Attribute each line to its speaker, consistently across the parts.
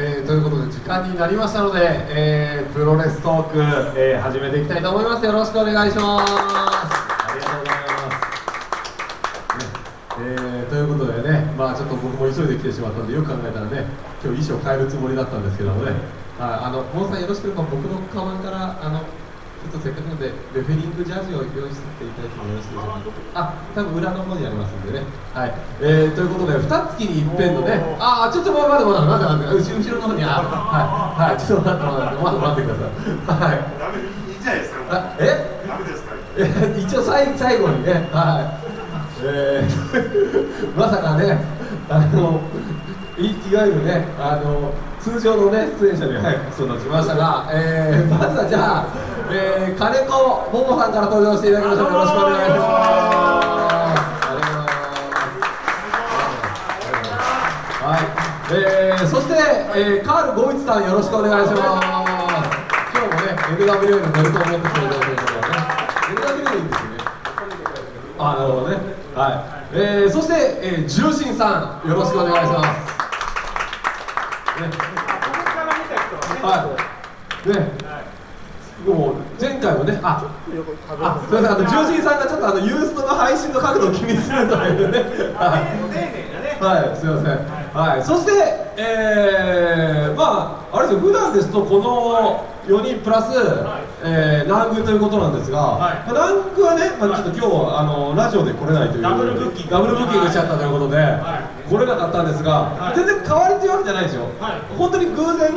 Speaker 1: えー、ということで時間になりましたので、えー、プロレストーク、えー、始めていきたいと思います。よろしくお願いします。ありがとうございます、ねえー、ということでねまあちょっと僕も急いで来てしまったんでよく考えたらね今日衣装変えるつもりだったんですけどもね。ああの本さんよろしければ僕のカバンからあのちょっとせっかくなのでレフェリングジャージを用意させていただいてもよろしいでしょうか。あ多分裏の方にありますんでね。はい、えー、ということで2月に一遍のね。ああちょっと待って待って待って待って後ろの方にあ はい。はい。ちょっと待って待って待って待ってください。はい。
Speaker 2: ダメいいんじゃないですか。
Speaker 1: あえ？
Speaker 2: ダメですか。
Speaker 1: え一応最最後にね、はい。えー まさかね、あのいいわゆるねあの、通常の、ね、出演者に、はい、そうなましたが、えーまずはじゃあ、えー、金子ももさんから登場していただきましょう、よろしくお願いします。はい、えー、そして、えー、カールゴイツさんよろしくお願いします。今日もね、NWA のベルトを持ってくれたということでね、NWA いいんですよね。あ、なるほどね。はい。えー、そして、えー、重心さんよろしくお願いします。ね、はい。ね。もう前回もね、あ、あ、すみません、あの重心さんがちょっとあのユーストの配信の角度を気にするというね。はい。はい、すみません。はい、そして、えー、まあ、あれですよ、普段ですと、この4人プラス、えー、南宮ということなんですが、
Speaker 3: はい
Speaker 1: まあ南宮はね、まあ、ちょっと今日、あの、ラジオで来れないという。
Speaker 3: ダブルブッキング
Speaker 1: ダブルブッキングしちゃったということで、
Speaker 3: はい
Speaker 1: 来れなかったんですが、
Speaker 3: はい。
Speaker 1: 全然代わりというわけじゃないですよ。
Speaker 3: はい。
Speaker 1: 本当に偶然、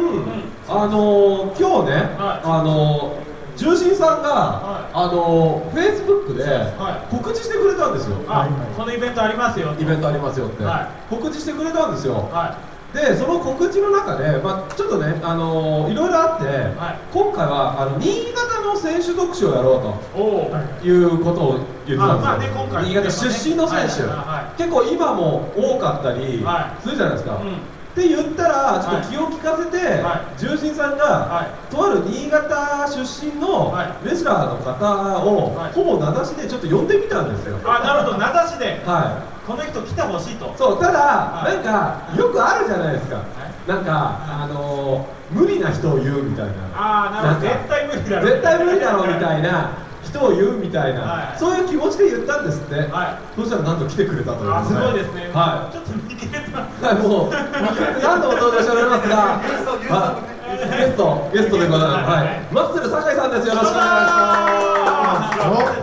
Speaker 1: あの今日ね、
Speaker 3: はい。
Speaker 1: あの重心さんが、
Speaker 3: は
Speaker 1: あのフェイスブックで
Speaker 3: はい。
Speaker 1: 告知してくれたんですよ、
Speaker 3: あ、このイベントありますよ。
Speaker 1: イベントありますよって、
Speaker 3: は
Speaker 1: 告知してくれたんですよ、
Speaker 3: は
Speaker 1: でその告知の中で、まあ、ちょっとね、あのいろいろあって、
Speaker 3: はい
Speaker 1: 今回はあの新潟の選手特集をやろうと。
Speaker 3: い。おお。
Speaker 1: いうことを言ってたんですよ、
Speaker 3: あまあね今回
Speaker 1: 新潟出身の選手、
Speaker 3: はいはい
Speaker 1: 結構今も多かったり
Speaker 3: はい
Speaker 1: するじゃないですか、
Speaker 3: うん
Speaker 1: って言ったらちょっと気を利かせて、
Speaker 3: は
Speaker 1: 重心さんが、
Speaker 3: はい。
Speaker 1: とある新潟出身の
Speaker 3: はい。
Speaker 1: レスラーの方を、
Speaker 3: はい。
Speaker 1: ほぼ名指しでちょっと呼んでみたんですよ、
Speaker 3: あ、なるほど。名指しで、
Speaker 1: は
Speaker 3: この人来てほしいと。
Speaker 1: い、。そうただ、
Speaker 3: はい。
Speaker 1: なんかよくあるじゃないですか、
Speaker 3: い。
Speaker 1: なんか、あのー無理な人を言うみたいな。
Speaker 3: あー、なるほど。絶対無理だろ。
Speaker 1: 絶対無理だろうみたいな人を言うみたいな、
Speaker 3: はい。
Speaker 1: そういう気持ちで言ったんですって、
Speaker 3: はい。
Speaker 1: そしたらなんと来てくれたという
Speaker 3: すごいですね。
Speaker 1: は
Speaker 3: ちょっと見切れてま
Speaker 1: はい、もう何度も登場しておりますがはい。ゲストゲストでございます、はい、マッスル酒井さんですよろしくお願いします
Speaker 2: こんに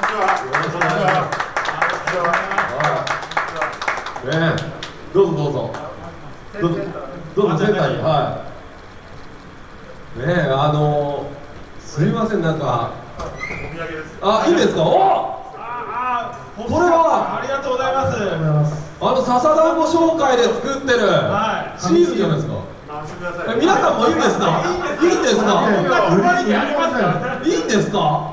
Speaker 2: ちは。
Speaker 1: よろしくお願いします。はい。ねえどうぞどうぞ。どうぞ。どうぞセンターにはい。ねえあのすいません。なんか。あいいですか？お
Speaker 3: あ、あ、
Speaker 1: これは。
Speaker 3: ありがとうございます。
Speaker 1: あの笹団子紹介で作ってる。
Speaker 3: はい。
Speaker 1: シールじゃないですか。
Speaker 2: 回してください。
Speaker 1: え皆さんもいいんですか？いいんですか？いいんですか？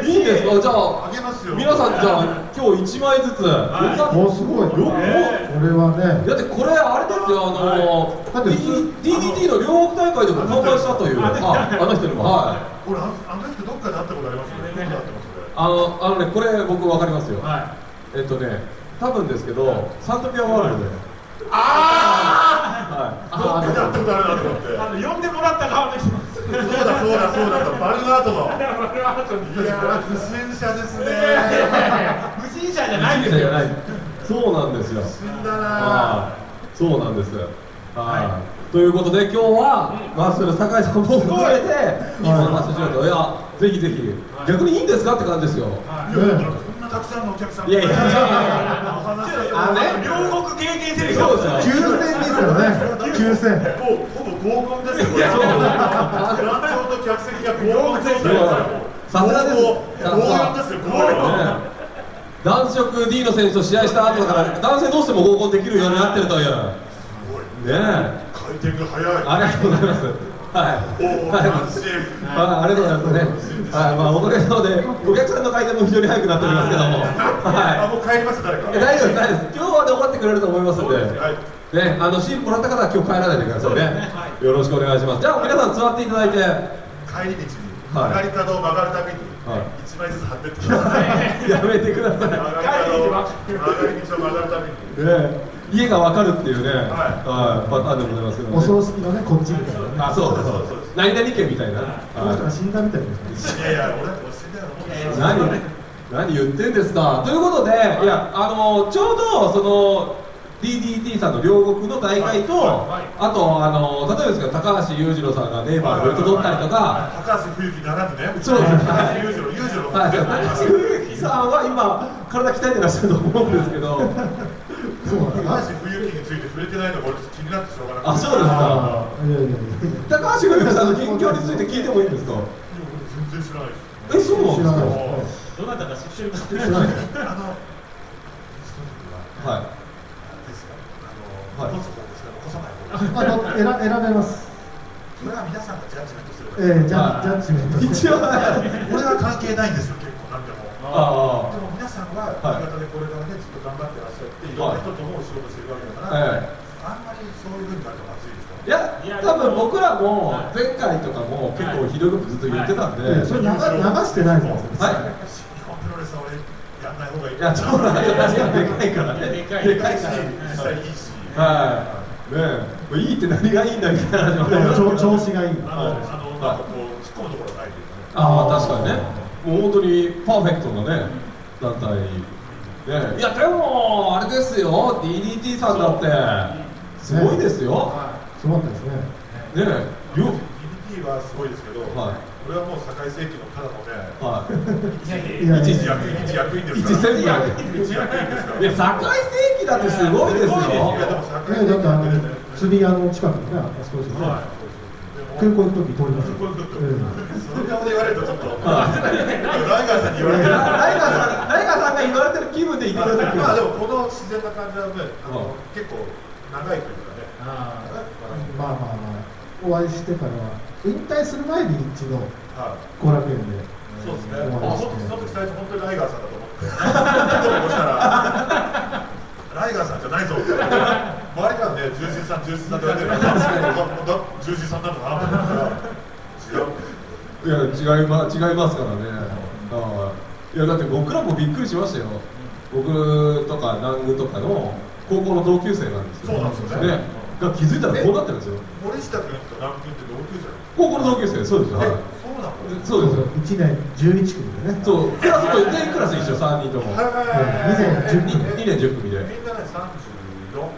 Speaker 3: い
Speaker 1: い。いんですか？じゃあ。皆さんじゃあ今日1枚ずつ。
Speaker 3: は
Speaker 4: もうすごい。こ
Speaker 1: よ
Speaker 4: れはね。
Speaker 1: だってこれあれですよあの DDT の両国大会でも乾杯したという。ああの人にも。はい。
Speaker 2: 俺ああの人どっかで会ったことあります？よね。
Speaker 1: あのあのねこれ僕わかりますよ
Speaker 3: は
Speaker 1: えっとね多分ですけどサントピアワールドで
Speaker 2: あ
Speaker 1: はい
Speaker 2: あ。どっかで会ったことあるなと思って。
Speaker 3: い。あの呼んでもらった側の人。
Speaker 2: そうだそうだそうだバルガートの。いや不審者ですね。
Speaker 3: 不審者じゃないんですよ。
Speaker 1: じゃないそうなんですよ
Speaker 2: 死んだな。
Speaker 1: はい、そうなんです。はい、ということで今日は、マッスル酒井さんも含めてい。い。お話ししようといやぜひぜひ、逆にいいんですかって感じですよ。
Speaker 3: はい。
Speaker 2: いやいやこんなたくさんのお客さん。
Speaker 1: いやいやいや。ね
Speaker 3: 両国経験してる人
Speaker 1: そうですよ
Speaker 4: 抽選ですよね。抽選。
Speaker 2: もうほぼ合コンですよ。客席が合コンですよ。
Speaker 1: さすがです。
Speaker 2: 合コン合コンですよ。合コン。
Speaker 1: ね男色 D の選手と試合した後だから男性同士でも合コンできるようになってるという。ねえ
Speaker 2: 回転が速い。
Speaker 1: ありがとうございますはい
Speaker 2: おお、
Speaker 1: はい。あありがとうございますね。はい、まあ、おかげさまで、お客さんの回転も非常に早くなっておりますけども。
Speaker 2: あ、
Speaker 1: は
Speaker 2: もう帰りました、誰か。
Speaker 1: い。え大丈夫です、大丈夫です。今日はね、終わってくれると思いますんで。
Speaker 2: はい。
Speaker 1: ね、あの、シールもらった方は今日帰らないでくださいね。よろしくお願いします。じゃあ、皆さん座っていただいて。
Speaker 2: 帰り道に曲がり角を曲がるたびに
Speaker 1: はい
Speaker 2: 一枚ずつ貼ってってください。
Speaker 1: やめてください。
Speaker 2: 曲がり角を曲がり道を曲がるたびに。
Speaker 1: ね家がわかるっていうね、
Speaker 2: はい。
Speaker 1: はいパターンでございますけどね。
Speaker 4: お葬式のねこっちみたいなね。
Speaker 1: あそうそうそう何々県みたいな、
Speaker 4: この人が死んだみたいです。ね
Speaker 2: いやいや俺俺死んだよ
Speaker 1: 何？何言ってんですか。ということで、い。やあのちょうどその DDT さんの両国の大会と、
Speaker 3: はい。はい。
Speaker 1: あとあの例えばですけど高橋裕次郎さんがネイバーのベルト取ったりとか、
Speaker 2: 高橋冬樹ならぬね。
Speaker 1: そうです
Speaker 2: 高橋裕次郎裕次郎
Speaker 1: はい、高橋裕之さんは今体鍛えてらっしゃると思うんですけど
Speaker 2: 高橋冬樹について触れてないのが俺気になってしょうがなく。て
Speaker 1: あそうですか。
Speaker 4: あーいやいやいや。
Speaker 1: 高橋裕之さんの近況について聞いてもいいんですか？
Speaker 2: いや俺全然知らないです。
Speaker 1: えそうなんで
Speaker 4: です
Speaker 3: どなたか？知ってるか
Speaker 4: 知らない。
Speaker 2: あの
Speaker 1: すかはい。
Speaker 2: ですか？あ
Speaker 1: はい。
Speaker 2: の残す方ですか？残さない方
Speaker 4: あの選選べます。
Speaker 2: それは皆さんがジャッジメントすればいい。
Speaker 4: えー、ジャジャッジメント
Speaker 1: 一応ね。
Speaker 2: 俺は関係ないんですよ結構なんでも。
Speaker 1: あ
Speaker 2: でも皆さんは
Speaker 1: はい。
Speaker 2: 新潟でこれからねずっと頑張ってらっしゃっていろんな人と仕事してるわけだから、
Speaker 1: はい。
Speaker 2: あんまりそうい。うふうになるとまずいですか
Speaker 1: いや多分僕らも
Speaker 3: はい。
Speaker 1: 前回とかも結構ひどいことずっと言ってたんで、
Speaker 4: い。やそれ流流してないじゃないですか
Speaker 1: はい。
Speaker 2: 新日本プロレスは俺やんない。方がいい
Speaker 1: いやそうなんですよ。確かにでかいからね。
Speaker 3: でかい。
Speaker 1: でかい
Speaker 2: し。実際いいし、
Speaker 1: はい。ねえ。いいって何がいいんだみたいな
Speaker 4: 調調子がいい。
Speaker 2: あの、あの、なんかこう、突っ込むところがないというか。ね。
Speaker 1: ああ確かにね。もう本当にパーフェクトなね団体ね。いやでもあれですよ。DDT さんだって。すごいですよ。
Speaker 4: すごかったですね。
Speaker 1: ね。えよ
Speaker 2: DDT はすごいですけど、
Speaker 1: はい。
Speaker 2: 俺はもう堺世紀のただのね、
Speaker 1: はい。
Speaker 3: いやいや
Speaker 4: いや
Speaker 2: 一役員、一役員です
Speaker 1: 一
Speaker 2: から。一役。員ですから。
Speaker 1: いや堺世紀だってすごいですよ。
Speaker 2: いやでも堺世紀
Speaker 4: ねだって釣り屋の近くにねあそこですよね。
Speaker 2: はい
Speaker 4: 空港行く時通ります
Speaker 2: 空港行くと
Speaker 4: え
Speaker 2: その顔で言われるとちょっと、ライガーさんに言われてる。
Speaker 1: ライガーさんライガーさんが言われてる気分で言ってください
Speaker 2: まあでもこの自然な感じはね、あの結構長いというかね。
Speaker 3: あ
Speaker 4: えまあまあまあお会いしてからは引退する前に一度
Speaker 2: はい。
Speaker 4: 後楽園で
Speaker 2: そうですね。
Speaker 4: お
Speaker 2: あ、
Speaker 4: 会いして
Speaker 2: その時最初本当にライガーさんだと思って。でもそしたら、ライガーさんじゃないぞ。周りからね、ジューシーさん、ジューシーさんって言われてるから、さんなんだなと思ったら、違う。
Speaker 1: いや違いま違いますからね。はいいやだって僕らもびっくりしましたよ。僕とか南具とかの高校の同級生なんですよ。
Speaker 2: そうなんですよね
Speaker 1: が気づいたらこうなってるんですよ。
Speaker 2: 森下君と南君って同級生
Speaker 1: 高校の同級生そうですよ、はい。
Speaker 2: え、そうなの
Speaker 1: そうですよ。
Speaker 4: 1年12組でね。
Speaker 1: そう。クラスと全員クラス一緒3人とも。
Speaker 2: はい。
Speaker 1: 2年10組で。
Speaker 2: みんなね、34。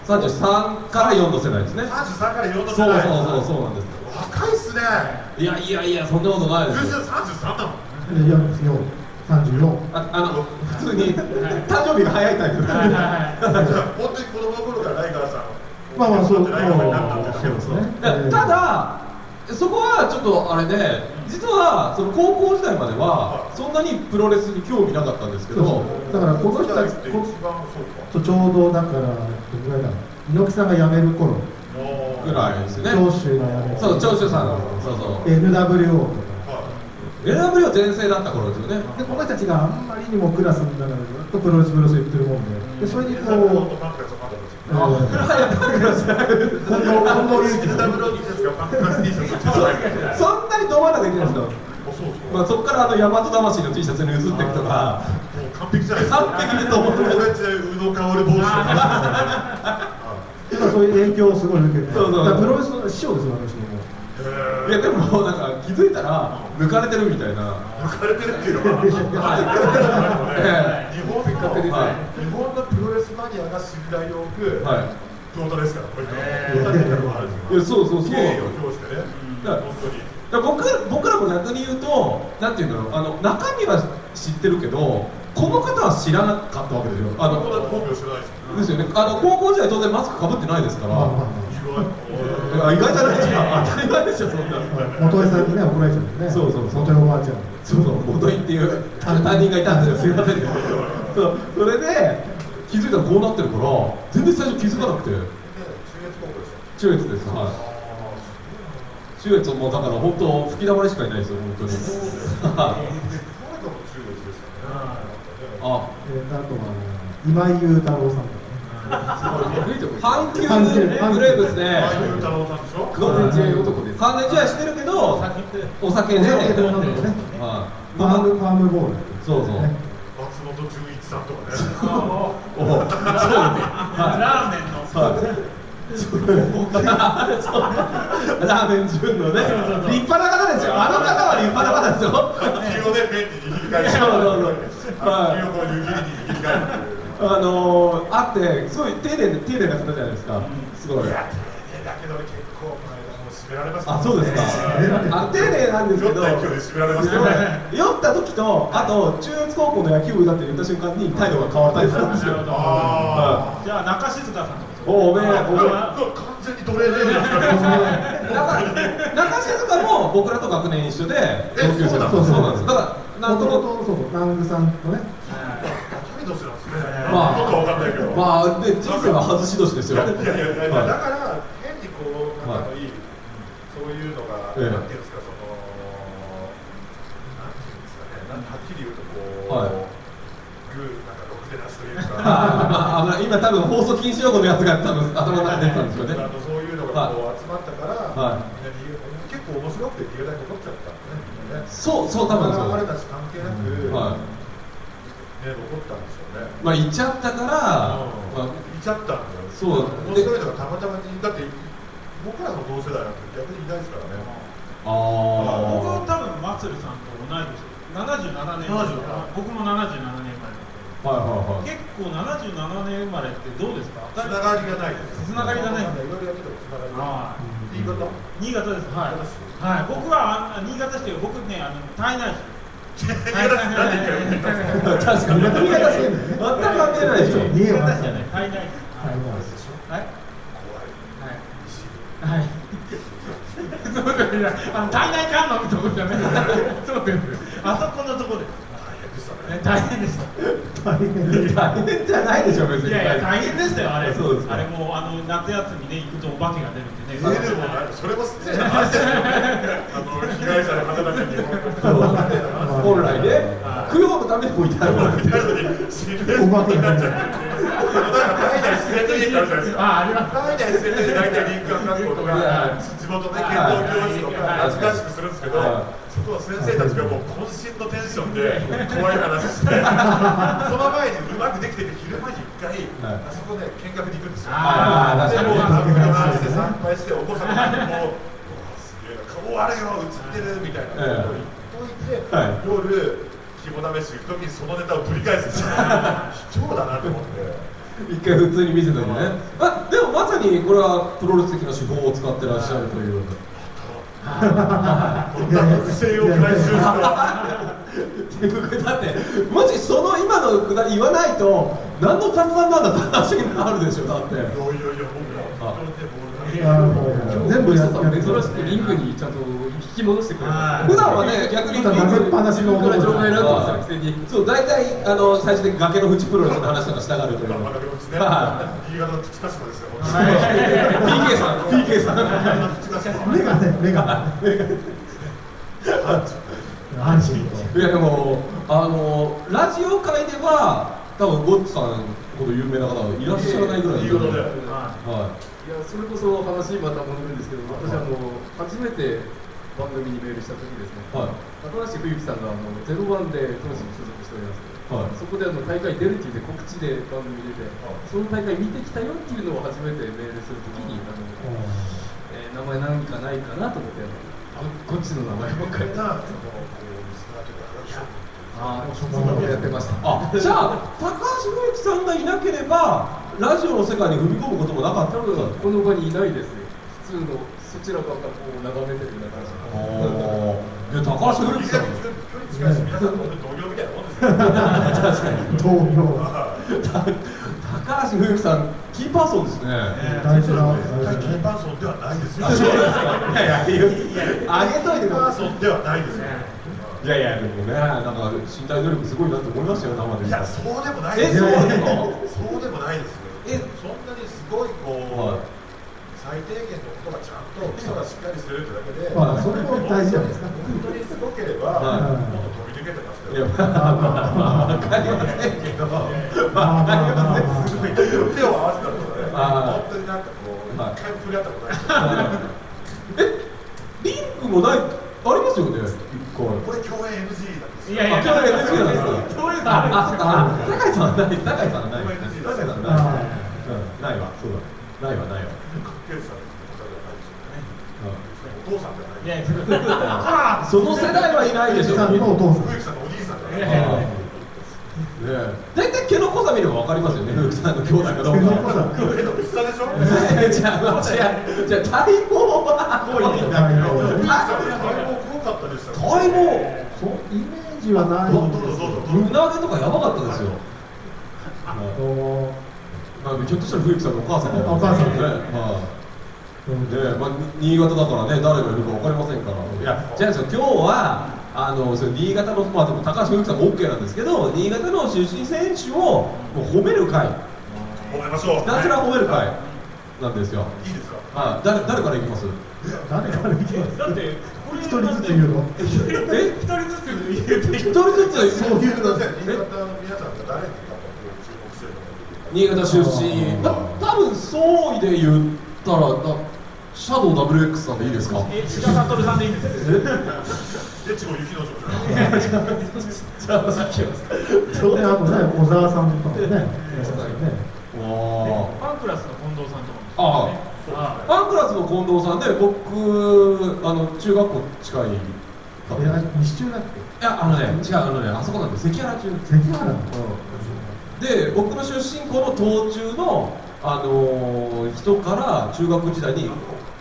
Speaker 1: 33から4の世代ですね。
Speaker 2: 33から4の
Speaker 1: そう
Speaker 2: 世代。
Speaker 1: そうそうそうなんです。
Speaker 2: 若いっすね。
Speaker 1: いやいやいやそんなことないですよ。
Speaker 2: ジューシー33だもん。
Speaker 4: で4 34
Speaker 1: ああの普通に誕生日が早いタイプ。
Speaker 2: 本当に子供の頃からライガーさん。
Speaker 4: まあまあそうそうですね。
Speaker 1: ただそこはちょっとあれで実はその高校時代まではそんなにプロレスに興味なかったんですけど
Speaker 4: そうだからこの人たちちょうどだからどのぐらいだろう猪木さんが辞める頃
Speaker 1: ぐらいですね。
Speaker 4: 長州が辞める
Speaker 1: そう長州さんそうそう。
Speaker 4: NWO とか。
Speaker 2: は
Speaker 1: NW は全盛だった頃ですよね。
Speaker 4: でこの人たちがあんまりにもクラスの中でずっとプロレスプロレス言ってるもんで。でそれに
Speaker 2: い。
Speaker 4: こう、近藤祐樹
Speaker 2: NW にですかパンクラス T シャツ
Speaker 1: そんなにど真ん中行ってないんですよ
Speaker 2: あそうそう。
Speaker 1: まあそこからあの大和魂の T シャツに移っていくとか
Speaker 2: もう完璧じゃないですか。
Speaker 1: 完璧だと思って
Speaker 2: 俺んちで宇野薫帽子とか。
Speaker 4: 今そういう影響をすごい受けて
Speaker 1: そうそう
Speaker 4: プロレスの師匠ですよ私も
Speaker 1: いやでもなんか気づいたら抜かれてるみたいな。
Speaker 2: 抜かれてるっていうのは、
Speaker 1: え
Speaker 2: 日本の、
Speaker 1: はい。
Speaker 2: 日本のプロレスマニアが信頼を置く、
Speaker 1: はい。
Speaker 2: プロトですから、こういった
Speaker 3: え
Speaker 2: プロト。っていうのがあるんです
Speaker 1: いやそうそうそう
Speaker 2: ね、
Speaker 1: だから
Speaker 2: 本当に。
Speaker 1: だから僕僕らも逆に言うとなんていうんだろう。あの中身は知ってるけどこの方は知らなかったわけですよ。あ
Speaker 2: あのですもん。
Speaker 1: ですよね。あの高校時代当然マスクかぶってないですから、
Speaker 4: まあまあ
Speaker 2: 意外。
Speaker 1: じゃないですか。当たり前ですよそんな。
Speaker 4: まあ元井さんにね怒られちゃうんでね。
Speaker 1: そうそう
Speaker 4: 元井おばあちゃん。
Speaker 1: そうそう元井っていう担任がいたんですよすいませんそうそれで気づいたらこうなってるから全然最初気づかなくて。
Speaker 2: で中越高校でしょ。
Speaker 1: 中越ですはい。中越もだから本当吹き溜まりしかいないですよ本当に。あ。
Speaker 4: えーとあとは今井雄太郎さん
Speaker 1: 阪急ブレーブスで
Speaker 2: ああいう太郎さんでしょ？
Speaker 1: 完全試合男です。完全試合してるけどお酒で。
Speaker 4: 飲んで。ね
Speaker 1: はい。
Speaker 4: ファームボール
Speaker 1: そうそう
Speaker 4: ね
Speaker 2: 松本純一さんとかね。
Speaker 1: おそうですはい
Speaker 3: ラーメンの。
Speaker 1: ラーメン純のね。立派な方ですよ。あの方は立派な方ですよ。
Speaker 2: 気をねペンに握り替えて。
Speaker 1: そうそうそう。
Speaker 2: 気をこう湯切りに握り替える
Speaker 1: あのー、あってすごい丁寧丁寧な方じゃないですか。すごい。
Speaker 2: いや丁寧だけど俺結構この間もう締められました
Speaker 1: あそうですか。あ丁寧なんですけど
Speaker 2: 酔った勢いで締められましたよね
Speaker 1: 酔った時とあと中越高校の野球部だって言った瞬間に態度が変わったりするんですよ。
Speaker 3: なるほど。
Speaker 2: あ
Speaker 3: じゃあ中静香さんと。か
Speaker 1: おおめえ
Speaker 2: あ
Speaker 1: おめえ。
Speaker 2: 完全に奴隷レベルになりました
Speaker 1: 中中静香も僕らと学年一緒で同級生。
Speaker 2: え
Speaker 1: そう
Speaker 2: そうなんです。
Speaker 1: だからなんとなく
Speaker 4: そうそう南具さんとね。
Speaker 2: 高い。年なんですね
Speaker 1: まあ
Speaker 2: どうかわかんないけど
Speaker 1: まあで人生は外し年ですよ。
Speaker 2: いやいやい。やだから変にこう仲のいい、そういうのが、
Speaker 1: ええ。
Speaker 2: なんていうんですかそのなんていうんですかねなんはっきり言うとこう、
Speaker 1: はい。
Speaker 2: グーなんかろくでなしというか。
Speaker 1: あまあ、今多分放送禁止用語のやつが多分頭の中に出てたんですよね。
Speaker 2: あのそういうのがこう集まったから、
Speaker 1: はい。
Speaker 2: 結構面白くて逃げたいと思っちゃったんですね。
Speaker 1: そうそう多分そう
Speaker 2: あれたち関係なく、
Speaker 1: はい。
Speaker 2: ね残ったんでしょうね
Speaker 1: まあ行っちゃったから、まあ
Speaker 2: いちゃったんだよ。
Speaker 1: そう。
Speaker 2: 面白いのがたまたまにだって僕らの同世代なんて逆にいないですからね。
Speaker 3: 僕は
Speaker 1: あ
Speaker 3: 多分マツルさんと同い年77年
Speaker 2: 77
Speaker 3: 僕も77年生まれ
Speaker 1: あはいはいはい。
Speaker 3: 結構77年生まれってどうですか？
Speaker 2: つながりがないです。
Speaker 3: つながりがない。
Speaker 2: いろいろやっててもつながりがない。
Speaker 3: はい。
Speaker 2: 新潟？
Speaker 3: 新潟です。はい。
Speaker 2: 新
Speaker 3: はい。僕はあ新潟市という僕ねあの体内市
Speaker 1: 確かに新潟市全く関係ないでしょ
Speaker 3: 新
Speaker 4: 家は
Speaker 3: 潟市じゃない
Speaker 4: はい
Speaker 3: はい
Speaker 2: 怖い
Speaker 3: はい
Speaker 2: 西
Speaker 3: はい。そうですね。あそこのところで
Speaker 2: 大変でした。
Speaker 3: 大変。
Speaker 1: 大変じゃないでしょ別に。
Speaker 3: いやいや大変でしたよあれ。
Speaker 1: そうですか
Speaker 3: あれもうあの夏休みね行くとお化けが出るんでね。
Speaker 2: 家でもそれも失礼な話ですよ。あの被害者の方たちに
Speaker 1: 本来ね供養のためにもいたいもん
Speaker 2: みたいなのになっちゃってなんか代々自然の家ってあるじゃないです。か
Speaker 3: ああります。
Speaker 2: 代々自然の家大体林間学校とか地元で剣道教室とか懐かしくす。るんです。けどそこは先生たちがもう渾身のテンションで怖い話してその前にうまくできてて昼間に一回あそこね見学に行くんです。よでもう
Speaker 1: 確かに
Speaker 2: 回して参拝してお子さんがこうす。げえな顔あれよ映ってるみたいなことを言っといて、
Speaker 1: はい
Speaker 2: 夜肝試し行く時にそのネタを繰り返すんですよ。卑怯だなと思って。
Speaker 1: 一回普通に見せたりね。あでもまさにこれはプロレス的な手法を使ってらっしゃるという。
Speaker 2: こんな不正を回収
Speaker 1: だって。もしその今のくだり言わないと何の雑談なんだって話になるでしょだって。
Speaker 2: いやいやいや僕ら
Speaker 4: 全部やってやる。
Speaker 5: 珍しくリングにちゃんと引き戻してくれる
Speaker 3: はい。
Speaker 1: 普段はね逆に
Speaker 4: 投げっぱなしの
Speaker 5: これ場外乱闘
Speaker 1: あ
Speaker 5: 作戦に。
Speaker 1: そう大体あの最終的に崖の縁プロレスの話とかしたがるという。
Speaker 2: まあ、ですね。
Speaker 1: は
Speaker 2: 新潟の口かしこですよ。
Speaker 1: PK さん。PK さん。
Speaker 4: 目がね目が。安心と
Speaker 1: い。やでもあのラジオ界では多分ゴッツさんほど有名な方はいらっしゃらないぐらい
Speaker 2: い。
Speaker 1: はい。
Speaker 5: やそれこそ話また戻るんですけど私あの初めて番組にメールした時ですね
Speaker 1: いはい。
Speaker 5: 高橋冬樹さんがあのゼロワンで当時所属しております
Speaker 1: はい。
Speaker 5: そこであの大会出るっていうで告知で番組に出てその大会見てきたよっていうのを初めてメールするときにあの、えー名前なんかないかなと思ってあのこっちの名前ばっかり
Speaker 2: これが、その、こう、リスナー。と
Speaker 5: やってました。
Speaker 1: あじゃあ高橋冬樹さんがいなければラジオの世界に踏み込むこともなかった
Speaker 5: この場にいないですよ。普通のそちらばっかこう眺めてるような感じ。
Speaker 1: おー。で高橋冬樹さん。
Speaker 2: 距離近いし、皆さん。本当に同業みたいなもんですよ。
Speaker 1: 確かに
Speaker 4: 同業
Speaker 1: 高橋冬樹さんキーパーソンですね
Speaker 4: 大事な
Speaker 2: キーパーソンではないですよ。
Speaker 1: あそうですかいやいやあげといて
Speaker 2: キーパーソンではないですよ。
Speaker 1: いいやいやでもねなんか身体能力すごいなって思いましたよ。生で
Speaker 2: いや、そうでもない
Speaker 1: え
Speaker 2: ですよ。
Speaker 1: そうですか
Speaker 2: そうでもないですよ。
Speaker 1: え
Speaker 2: そんなにすごいこう、
Speaker 1: はい
Speaker 2: 最低限のことがちゃんと基礎がしっかりしてるってだけで、
Speaker 4: まあそれも大事じゃないですか。
Speaker 2: 本当にすごければ、
Speaker 1: はい。
Speaker 2: もっと飛び抜けてましたよ。
Speaker 1: いやまあまあまあ。わかりませんけど
Speaker 4: まあまあまあ。まあ。
Speaker 2: すごい手を合わせたとかね、本当になんかこう、
Speaker 1: はい
Speaker 2: 一回も触れ合ったことない。
Speaker 1: えリンクもない？ありますよね
Speaker 2: これ共演 NG なんですよ。
Speaker 3: いやいや
Speaker 1: あ共演 NG なんですか
Speaker 3: 共演
Speaker 1: ああそっかあ酒井さんはない酒井さんはない
Speaker 2: 共演 NG
Speaker 1: 酒井さんは
Speaker 2: だ
Speaker 1: ないうんないわそうだないわないわ
Speaker 2: お父さんじゃない
Speaker 3: いや
Speaker 1: その世代はいないでしょ
Speaker 4: さんのお父さん
Speaker 1: 大体毛の濃さ見れば分かりますよね、ふうきさんの兄弟かどうか。
Speaker 4: さ
Speaker 2: えっとしょ
Speaker 1: じゃあ、体毛は濃いんだけど、
Speaker 2: 冬木さん体毛黒かったでした
Speaker 1: 体毛、
Speaker 4: そイメージはない
Speaker 2: どうぞどうぞどうぞ
Speaker 1: 胸毛とかやばかったですよ。
Speaker 4: あの
Speaker 1: まあ、ひょっとしたら冬木さんのお母さん
Speaker 4: お母さん
Speaker 1: ね。ね、まあ、に新潟だからね、誰がいるか分かりませんから。いや、じゃあ今日は。あの、それ新潟の、まあ、でも高橋冬木さんも OK なんですけど、新潟の出身選手を。もう褒める会。
Speaker 2: 褒めましょう
Speaker 1: ひたすら褒める会。なんですよ。
Speaker 2: いいですか？
Speaker 1: はい、誰、誰からいきます？
Speaker 4: 誰から見てます？
Speaker 3: だってこれ
Speaker 4: 一人ずつ言うの？
Speaker 1: え、
Speaker 3: 一人ずつ言うて
Speaker 1: 一人ずつ、
Speaker 2: そういうので新
Speaker 1: え？
Speaker 2: 潟の皆さんが誰に注目してるのか
Speaker 1: 新潟出身、ま、多分総意で言ったら、だシャドウ WX さんでいいですか？
Speaker 3: え志田悟さんでいいんですよ
Speaker 2: でちご雪の城じゃ
Speaker 1: あ、さっきは。
Speaker 4: であとね小沢さんとかもね。ね
Speaker 1: わ
Speaker 3: ファンクラスの近藤さんとかも
Speaker 1: あ
Speaker 2: そう
Speaker 3: あ。
Speaker 1: ファンクラスの近藤さんで、僕、あの中学校近い。
Speaker 4: いや西中だっけ
Speaker 1: いや、あのね、違う、あのね、あそこなんで、関原中。
Speaker 4: 関原？の
Speaker 1: で、僕の出身校の東中の、あのー人から中学時代に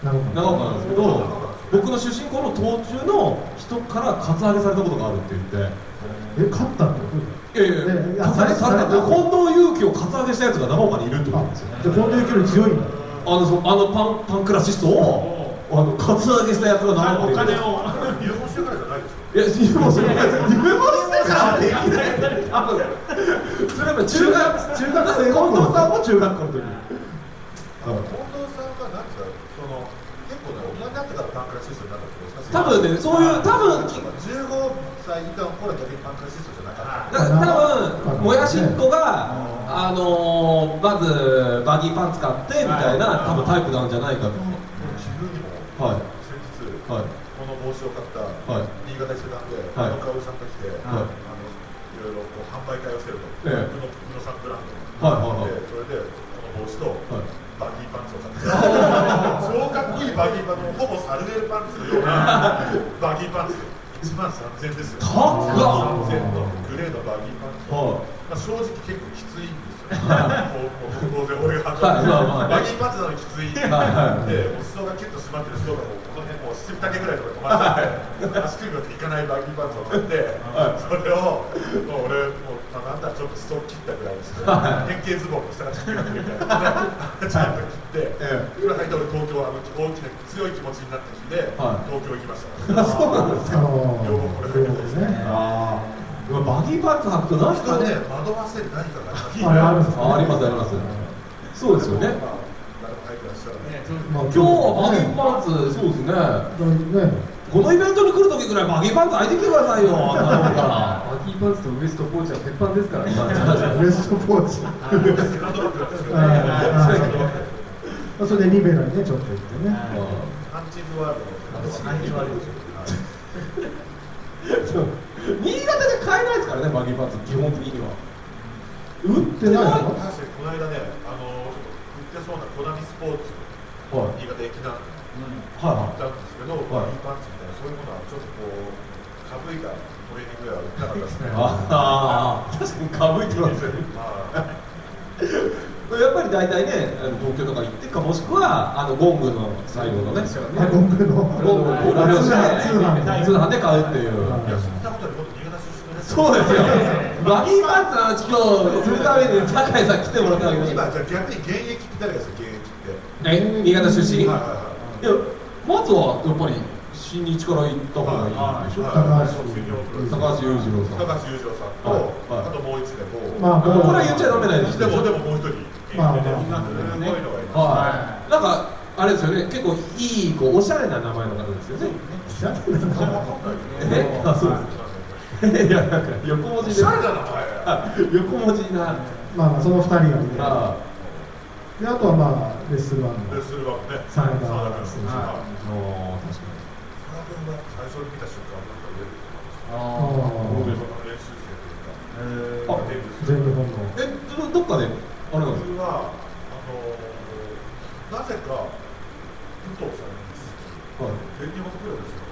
Speaker 1: 長岡なんですけど、僕の出身校の東中の人からカツアゲされたことがあるって言って。
Speaker 4: え勝ったってこと
Speaker 1: いやいや
Speaker 4: えいや
Speaker 1: カツアゲされた近藤勇気をカツアゲしたやつが長岡にいるってこと
Speaker 4: あ
Speaker 1: なんですよ。
Speaker 4: じゃあ近藤幸より強いんだ
Speaker 1: あの、そあのパン、パンクラシストを、あの、カツアゲしたやつが長岡にいる。
Speaker 3: お金を
Speaker 2: 入門してからじゃないでしょ
Speaker 1: いや、入門する。入門してからできない。多分。それは中学、中学生、近藤さんも中学校の時。
Speaker 2: 近
Speaker 1: 多分ね、そういう、多分。
Speaker 2: 15歳以下の頃は逆にパンクラシストじゃなかった。
Speaker 1: 多分もやしっこが、あのー、まずバギーパン使ってみたいな多分タイプなんじゃないかと。
Speaker 2: 自分にも
Speaker 1: はい。
Speaker 2: 先日
Speaker 1: はい
Speaker 2: この帽子を買った
Speaker 1: はい。
Speaker 2: 新潟伊勢丹で
Speaker 1: はい。
Speaker 2: あの香織さんが来て
Speaker 1: はい。
Speaker 2: あのいろいろこう販売会をしてると。
Speaker 1: ええ。
Speaker 2: 宇野宇野さんブランド。
Speaker 1: はいはいはい
Speaker 2: バギーパンツほぼサルベールパンツのようなバギーパンツ。1万3000円ですよ。
Speaker 1: 高っ
Speaker 2: 3000円のグレーのバギーパンツ
Speaker 1: は
Speaker 2: まあ、正直結構きついんですよ、当然俺が
Speaker 1: はい
Speaker 2: バギーパンツなのにきつい、
Speaker 1: はいはい
Speaker 2: でもう裾がキュッと締まってる裾がもうこの辺もう七分丈ぐらいとか止まっちゃって、足首までいかないバギーパンツを買って、
Speaker 1: はい。
Speaker 2: それをもう俺もう、まあ、なんだちょっと裾を切ったぐらいにして、
Speaker 1: はい。
Speaker 2: 変形ズボンの下がちょっとやってるみたい。なちゃんと切って、俺東京あの大きな強い気持ちになってきて、
Speaker 1: はい。
Speaker 2: 東京行きました、
Speaker 1: そうなんですか。
Speaker 2: 両方これだけですね。
Speaker 1: ああバギーパンツ履くとなんかね。
Speaker 2: 惑わせる何かがあります。
Speaker 4: あ
Speaker 1: りますそうですよね今日はバギーパンツそうですね。
Speaker 4: ね。
Speaker 1: このイベントに来る時ぐらいバギーパンツ履いてきてくださいよ。あんなもんから
Speaker 5: バギーパンツとウエストポーチは鉄板ですから今
Speaker 4: ウエストポーチ それでリベラにねちょっと行ってね
Speaker 2: アンチズワールドの
Speaker 3: アンチズワールド
Speaker 1: 新潟で買えないですからねバギーパンツ基本的には。
Speaker 4: 売ってないの？
Speaker 2: 確かにこの間ねあのちょっと売ってそうなコナミスポーツ
Speaker 1: はい。
Speaker 2: 新潟駅南
Speaker 1: は
Speaker 2: 行ったんですけど、バギーパンツみたいなそういうものはちょっとこうかぶいたトレーニングウェアは売ってなかったですね。
Speaker 1: いああ確かにかぶいてますよね。
Speaker 2: まあ
Speaker 1: やっぱり大体ね東京とか行ってかもしくはあのゴングの最後のね
Speaker 4: あゴングの。
Speaker 1: ゴングのご両親
Speaker 4: 通販
Speaker 1: で。通販で買うっていう。
Speaker 2: いやそんなことよりもっと新潟出身
Speaker 1: そうですよ。バギーパンツの話今日するために酒井さん来てもらったわけで
Speaker 2: 今じゃあ逆に現役って誰ですか現役って
Speaker 1: え新潟出身。い
Speaker 2: はいはい。
Speaker 1: やまずはやっぱり新日から行った方がいいでしょ。
Speaker 2: はい
Speaker 1: 高橋裕次郎さん。
Speaker 2: 高橋裕次郎さん。と、
Speaker 1: はいはい。
Speaker 2: あともう一でもう、
Speaker 4: まあ
Speaker 1: これは言っちゃダメなんです
Speaker 2: でもでももう一人。
Speaker 4: まあまあ。
Speaker 2: すごいのがいます、
Speaker 1: はい。なんかあれですよね。結構いいこうおしゃれな名前の方ですよね。
Speaker 4: 知らないな
Speaker 1: え？あそうですいやなんか横文字で。
Speaker 2: おしゃれな名前。
Speaker 1: あ横文字な。
Speaker 4: まあまあその二人がいて
Speaker 1: あ
Speaker 4: であとはまあレッスルワンの
Speaker 2: レッスルワンね。
Speaker 4: サ
Speaker 2: ンダー
Speaker 4: 選手
Speaker 1: が確か
Speaker 2: に最初に。見た瞬間なんか出る
Speaker 4: あ
Speaker 2: あ練習生というか、
Speaker 1: あ
Speaker 4: 全部本
Speaker 1: 能えどどっかであれなんなぜか
Speaker 2: 武藤さんにはい全日本プロですよ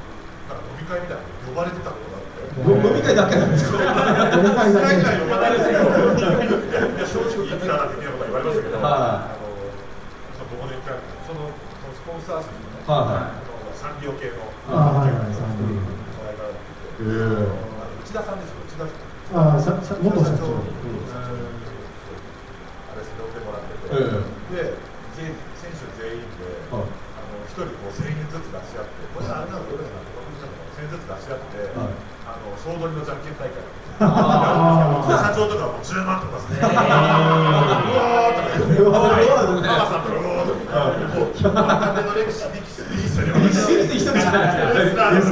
Speaker 2: 飲み会みたいな呼ばれてたことがあって
Speaker 1: 飲み会だけなんですか
Speaker 4: 飲み会だけ
Speaker 2: 呼ばれてた正直いつらなんてみたいこと言われましたけど、サー席のね、
Speaker 1: は
Speaker 2: あのサンリオ系の。
Speaker 4: あはいはいサンリオ
Speaker 2: の内田さんですよ、内田さん。
Speaker 4: ああ、ささ元社長。
Speaker 2: あれ、それをてもらってて、
Speaker 1: え
Speaker 2: で、全選手全員で、
Speaker 1: はい。
Speaker 2: あの一人こう1000円ずつ出し合って、これあれなの、どれなの、1000円ずつ出し合って、
Speaker 1: はい。
Speaker 2: あの総取りのじゃんけん大会。
Speaker 1: あ
Speaker 2: 社長とかもう10万とかですね。うわーとか言って、
Speaker 1: うわー。
Speaker 2: ママさんとかうわーの歴史歴史歴史に
Speaker 1: 歴史って一人じゃない
Speaker 2: レスラーで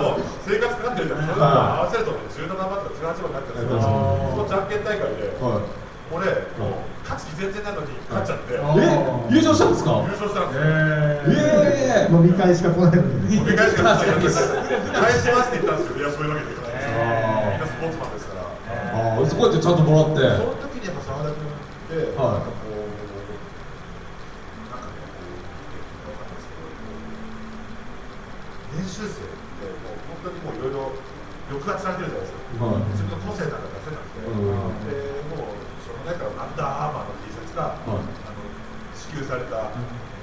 Speaker 2: も生活かかってるじゃん。それと合わせると17万とか18万になってるんですよ。そのじゃんけん大会で、
Speaker 1: はい
Speaker 2: 俺もう勝つ気全然なのに勝っちゃって、優
Speaker 1: え優勝したんですか？
Speaker 2: 勝したんですよ。
Speaker 1: ええ
Speaker 4: 飲み会しか来ないのに。
Speaker 2: お願いしますって言って返しますって言ったんですけど、いや、そういうわけにいかないみんなスポーツマンですから。
Speaker 1: ああそこでちゃんともらって
Speaker 2: その時にやっぱ澤田君って、
Speaker 1: はい
Speaker 2: なんかこう、なんかね、こう、わかんないですけど、練習生って、もう本当にもういろいろ抑圧されてるじゃないですか。
Speaker 1: はい。
Speaker 2: 自分の個性なんか出せなくて、
Speaker 1: うん。
Speaker 2: でもうしょうがないからアンダーアーマーの T シャツか、
Speaker 1: はい。
Speaker 2: あの支給された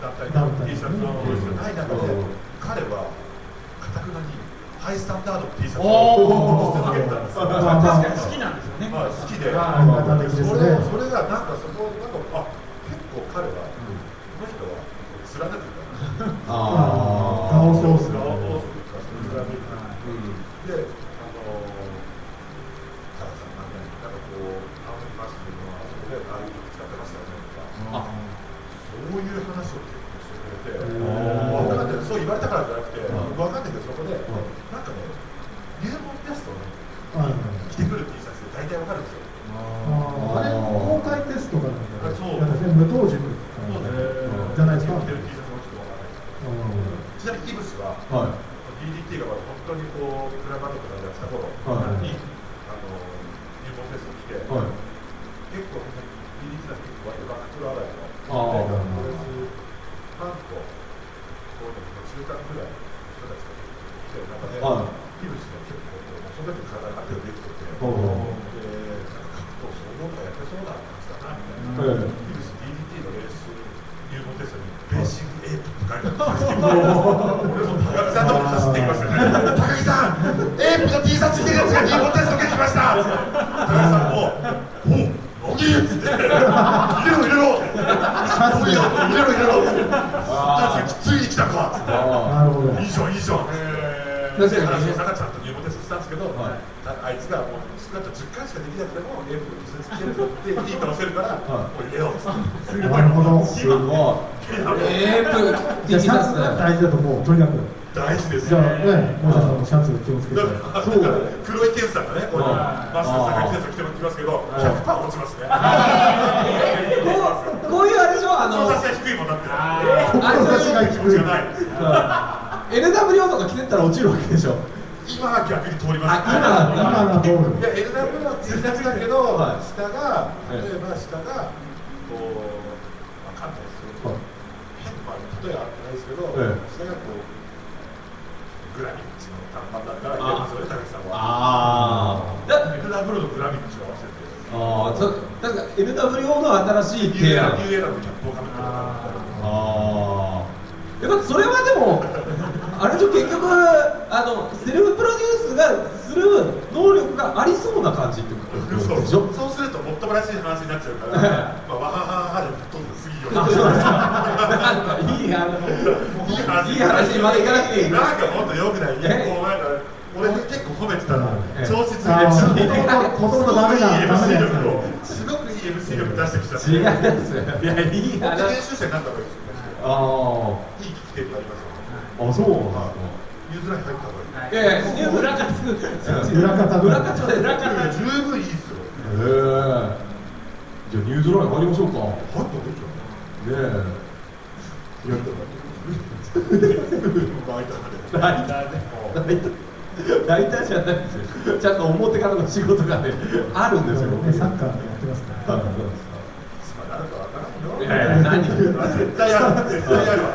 Speaker 2: 団体の T シャツのしかない中で、
Speaker 1: うん。
Speaker 2: 彼はかたくなにハイスタンダードの T シャツをし続けてたんですよ。
Speaker 3: 確かに。好きなんですよね。
Speaker 2: まあ好きで、
Speaker 3: は
Speaker 4: ありがた的です
Speaker 2: そ
Speaker 4: ね
Speaker 2: れそれがなんかそこなんかあ結構彼は、この人は貫くんだな。
Speaker 1: あ
Speaker 4: 顔ソース
Speaker 2: じゃんい
Speaker 1: い
Speaker 4: じゃ
Speaker 2: ん。で、
Speaker 1: 確かに
Speaker 2: 原さんがちゃんと入門テストしたんですけど、
Speaker 1: はい
Speaker 2: あいつがもう少なくとも10回しかできなくてもエイプの T シャツ着てるぞっていい顔してるから、
Speaker 1: はい
Speaker 2: もう入れようっつって。
Speaker 4: なるほど。
Speaker 1: すごいえープ
Speaker 4: じゃあシャツが大事だと思う。とにかく。
Speaker 2: 大事です
Speaker 4: じゃあね、もうさんもシャツ気をつけて。
Speaker 2: そう黒井健さんがね、こういう
Speaker 1: はい
Speaker 2: マスクさんが着てる着てきますけど、100%落ちますね。
Speaker 1: こうこういうあれでしょあの
Speaker 2: 人差しが低いもんだって。
Speaker 1: あれでしょ
Speaker 2: 気持ちがない。
Speaker 1: NWO とか着てったら落ちるわけでしょ。
Speaker 2: 今は逆に通ります。
Speaker 1: あ今
Speaker 4: 今の通る。
Speaker 2: いや、LW の T シャツだけど、
Speaker 1: はい。
Speaker 2: 下が、
Speaker 1: ええ
Speaker 2: 例えば下が、こう、わかんないですけど、
Speaker 1: はい。
Speaker 2: 変まあ、例えは合ってないですけど、
Speaker 1: ええ。
Speaker 2: 下がこう、グラミッチの短パンだったら、いやそさんは。
Speaker 1: ああだ
Speaker 2: LW のグラミッチを合わせて。
Speaker 1: ああそ確か NWO の新しい
Speaker 2: ニューエラ
Speaker 1: 提案
Speaker 2: ニューエラのキャップをか。ぶってる
Speaker 1: ああやっぱそれはでもあれでしょ結局あのセルフプロデュースがする能力がありそうな感じってことでしょ？
Speaker 2: そうするともっともらしい話になっちゃうから、まあ、わはははでどんどん過ぎよう。
Speaker 1: あそうですか。なんか
Speaker 2: いい話。
Speaker 1: いい話にまでいかなくていい
Speaker 2: なんかもっと良くない
Speaker 1: え
Speaker 2: こうなんか俺結構褒めてたの
Speaker 1: え
Speaker 2: 調子ついて
Speaker 4: あー
Speaker 2: すごくいい
Speaker 4: ほとんどダメなダメなやつ
Speaker 2: MC 力をすごくいい MC 力出してきちゃって
Speaker 1: 違いますいやいい話
Speaker 2: 練習生になった方がいいですよ
Speaker 1: あ
Speaker 2: いい聞き手になりますよ
Speaker 1: ああそうなん
Speaker 2: まあ
Speaker 1: で
Speaker 2: ユーズライン入った方がいい
Speaker 1: いやいやニュー
Speaker 3: 裏方
Speaker 4: 方
Speaker 1: 裏方です
Speaker 3: 裏方
Speaker 2: 十分いいっすよ。
Speaker 1: へえ。じゃあニューズライン入りましょうか。ね
Speaker 2: 入ったでしょ
Speaker 1: え
Speaker 2: やったら
Speaker 1: ライターでライターライターじゃないですよ。ちゃんと表からの仕事がねあるんですよ。
Speaker 4: ねサッカーやってます
Speaker 2: かわか。らんよ
Speaker 1: いやいや何
Speaker 2: 絶対やる絶対やるわ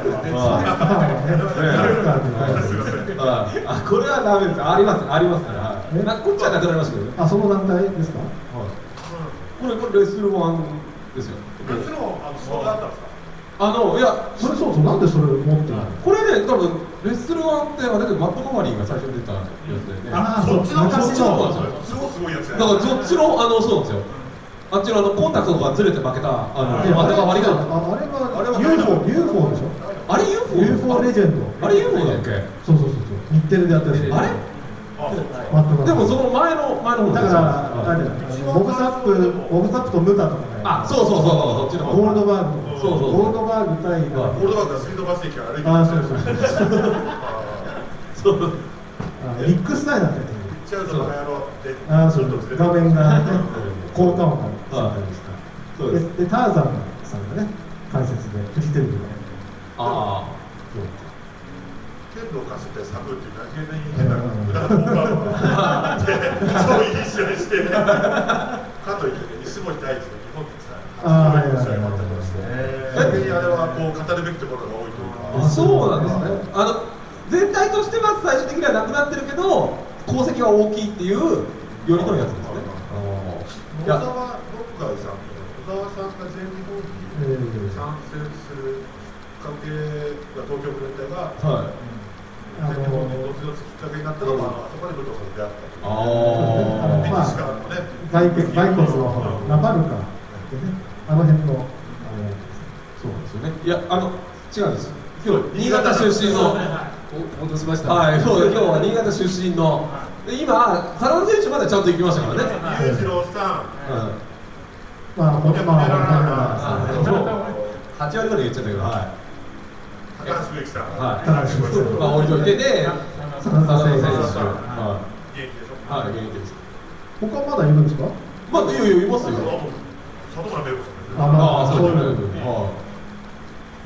Speaker 1: ああこれはダメです。あります。あります。からなこっちはなくなりましたけど
Speaker 4: あその団体です。か
Speaker 1: これこれレスルワンです。よ
Speaker 2: もちろんあのそうだったんです。か
Speaker 1: あのいや
Speaker 4: それそうそうなんでそれ持ってるの
Speaker 1: これね多分レッスルワンってあれでマット・ママリンが最初に出たやつだよね
Speaker 4: ああ
Speaker 2: そっちの
Speaker 4: 昔の
Speaker 2: 超す。ごいやつ
Speaker 1: だからそっちのあのそうなんです。よあっちのあのコンタクトがずれて負けたあの
Speaker 4: いや
Speaker 1: マット・ママリンが
Speaker 4: ああれは
Speaker 2: あれは
Speaker 4: UFO UFO でしょ？
Speaker 1: あれ UFO?
Speaker 4: UFO レジェンド。
Speaker 1: あれ UFO だっけ？
Speaker 4: そうそうそうそう。日テレでやってる。
Speaker 1: あれ？でもその前の前の方
Speaker 4: だからボブサップボブサップとムタとかね。
Speaker 1: あそうそうそうそうそっちの方。
Speaker 4: ゴールドバーグ。
Speaker 1: そうそうそう。
Speaker 4: ゴールドバーグ対
Speaker 2: オールドバックがスピードバス駅から歩いて
Speaker 4: あそうそうそう。
Speaker 1: そう。
Speaker 4: あリックスタイナーってやつ
Speaker 2: 行っちゃうとバカ野郎って
Speaker 4: あそう。画面がね効果音がつい
Speaker 1: はい
Speaker 4: たりした
Speaker 1: そうです。
Speaker 4: ででターザンさんがね解説でフジテレビで。
Speaker 1: あ
Speaker 2: 剣道貸してサブっていうだけで変な無駄な効果音がでそう一緒にしてかといってね。石森大地の日本ってさ
Speaker 4: あーはいはいはい。
Speaker 2: そういうのあったりとかして逆にあれはこう語るべきところが多いというか
Speaker 1: あそうなんですねあの全体としては最終的にはなくなってるけど功績は大きいっていうよりのやつですね
Speaker 2: 沢六海さんと野沢さんが全日本
Speaker 4: え
Speaker 2: に
Speaker 4: ー
Speaker 2: 参戦するきっかけが東京プレンタが
Speaker 1: はい
Speaker 4: あ
Speaker 2: 全日本に
Speaker 4: の
Speaker 2: 後々きっかけになったのが、あそこで武藤さんと出会ったという
Speaker 1: あ
Speaker 2: メ
Speaker 4: まあ骸骨のラパルカあの辺のあの
Speaker 1: そうなんですよねいやあの違うんです今日新潟出身の
Speaker 5: お戻しました。
Speaker 1: はいそう今日は新潟出身の。で今サラン選手までちゃんと行きましたからね。
Speaker 2: 裕次郎さん。
Speaker 1: うん
Speaker 4: まあほんまあ
Speaker 1: あ
Speaker 4: ほんま
Speaker 1: 8割ぐらい言っちゃったけどはい。
Speaker 2: 高橋植木さん、
Speaker 1: はい。
Speaker 4: 高橋植木
Speaker 1: まあ置いといてで
Speaker 4: 真田選手。
Speaker 1: は
Speaker 2: 現役でしょ、
Speaker 1: い。はい元気です。
Speaker 4: 他まだいるんですか？
Speaker 1: まあいやいやいますよ。
Speaker 2: 里村芽子さんですよ
Speaker 4: あまあ
Speaker 1: ああそうです
Speaker 4: そう
Speaker 1: ねは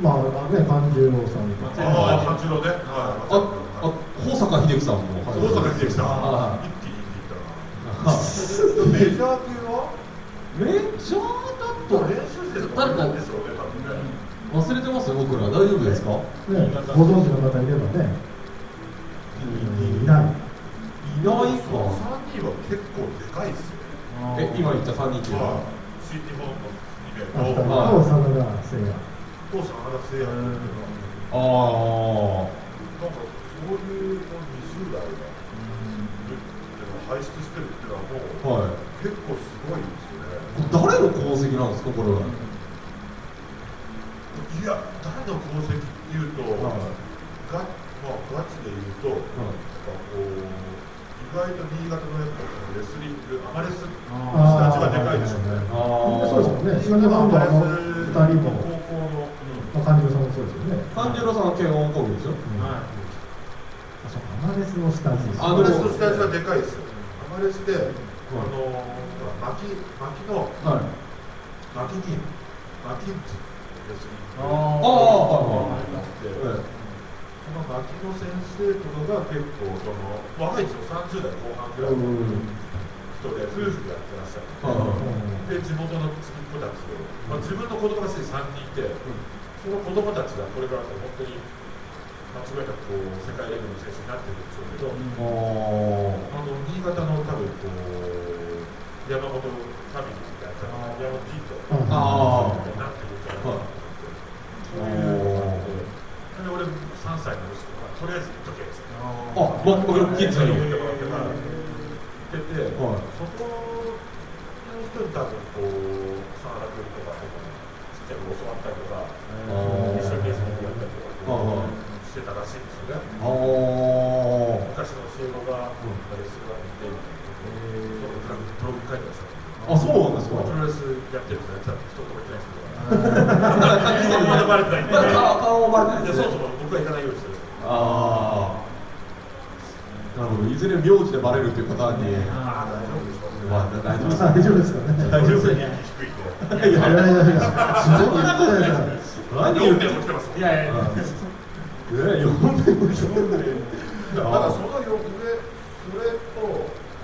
Speaker 4: まあね勘十郎さんとか
Speaker 2: ああ、八郎ね。
Speaker 1: あ
Speaker 2: は
Speaker 1: あ保坂秀樹さんも
Speaker 2: い。大阪秀樹さん。
Speaker 1: あ
Speaker 2: 一気に行っていったな。メジャー級は
Speaker 1: メジャーだと
Speaker 2: 練習生とかいるんですよね、多分ね。
Speaker 1: 忘れてますよ僕ら大丈夫ですか
Speaker 4: ねご存知の方いればねいない
Speaker 1: いないか
Speaker 2: 三人は結構でかいですよ。
Speaker 1: え今言った3人っていうのは
Speaker 2: はい。新日本のイベン
Speaker 4: あ二人
Speaker 2: ト。
Speaker 1: はい
Speaker 4: と真田誠也
Speaker 2: 父さん話せやるっていうの
Speaker 1: あ
Speaker 2: は。なんかそういうこの20代が。輩出してるっていうのはもう。
Speaker 1: あはい
Speaker 2: 結構すごいですよね。
Speaker 1: 誰の功績なんですかこれは、
Speaker 2: いや、誰の功績っていうと、
Speaker 1: はい
Speaker 2: がまあ、ガチで言うと、なんかこう、意外と新潟のやっぱレスリング、アマレスの
Speaker 4: あ
Speaker 2: 人たちがでかいでしょうね。
Speaker 1: あ
Speaker 4: そうですよねの勘十郎さんもそうですよね。
Speaker 1: 三十郎さんは慶応工業でしょ
Speaker 4: あそうアマレスの下地
Speaker 1: あ
Speaker 2: アマレスの人たちはでかいですよ。アマレスで、あの、巻き、巻きの、
Speaker 1: はい。
Speaker 2: 巻き銀、巻きってレスリング。
Speaker 1: ああ
Speaker 2: があって
Speaker 1: はい。
Speaker 2: その牧野先生とかが結構その若い人30代後半ぐらいの人で夫婦でやってらっしゃる
Speaker 1: はい
Speaker 2: で地元の子たちを、まあ、自分の子供がすでに3人いて、その子供たちがこれから本当に間違いなくこう世界レベルの選手になってるんでしょうけど、
Speaker 1: あ
Speaker 2: あの新潟の多分こう山本ファミリーみたいな山本キッド
Speaker 1: あ
Speaker 2: みたいになってるんじゃないかなと思って。そういうのがあってで俺3歳の息子がとりあえず行っとけっつって
Speaker 1: あ僕僕キッズに
Speaker 2: 言ってもらってから言ってて、そこの人に多分こう真田君とかちっちゃい子教わったりとか一緒にレー。スにやったりとかしてたらしいんですよね
Speaker 1: ああ
Speaker 2: 昔の教え子がレー。スが見てそのブログブログ書いてました
Speaker 1: あそうなんですか
Speaker 2: プロレスやってる人やったら一言も言ってないですけどまだバレてない
Speaker 1: 顔顔バレてない
Speaker 2: そうそう僕は行かないようにしてる
Speaker 1: ああなるほど。いずれ名字でバレるっていうパターンに。
Speaker 2: ああ大丈夫ですか
Speaker 1: まあ大丈夫。です
Speaker 4: 大丈夫。ですかね
Speaker 1: 大丈夫。です
Speaker 2: 低いんで
Speaker 4: いやいやいやいやすごい言ってないじゃない
Speaker 1: 何言って
Speaker 2: 4点も来てます
Speaker 3: いや。いや
Speaker 1: え四年も来た
Speaker 2: だからそのよ上それと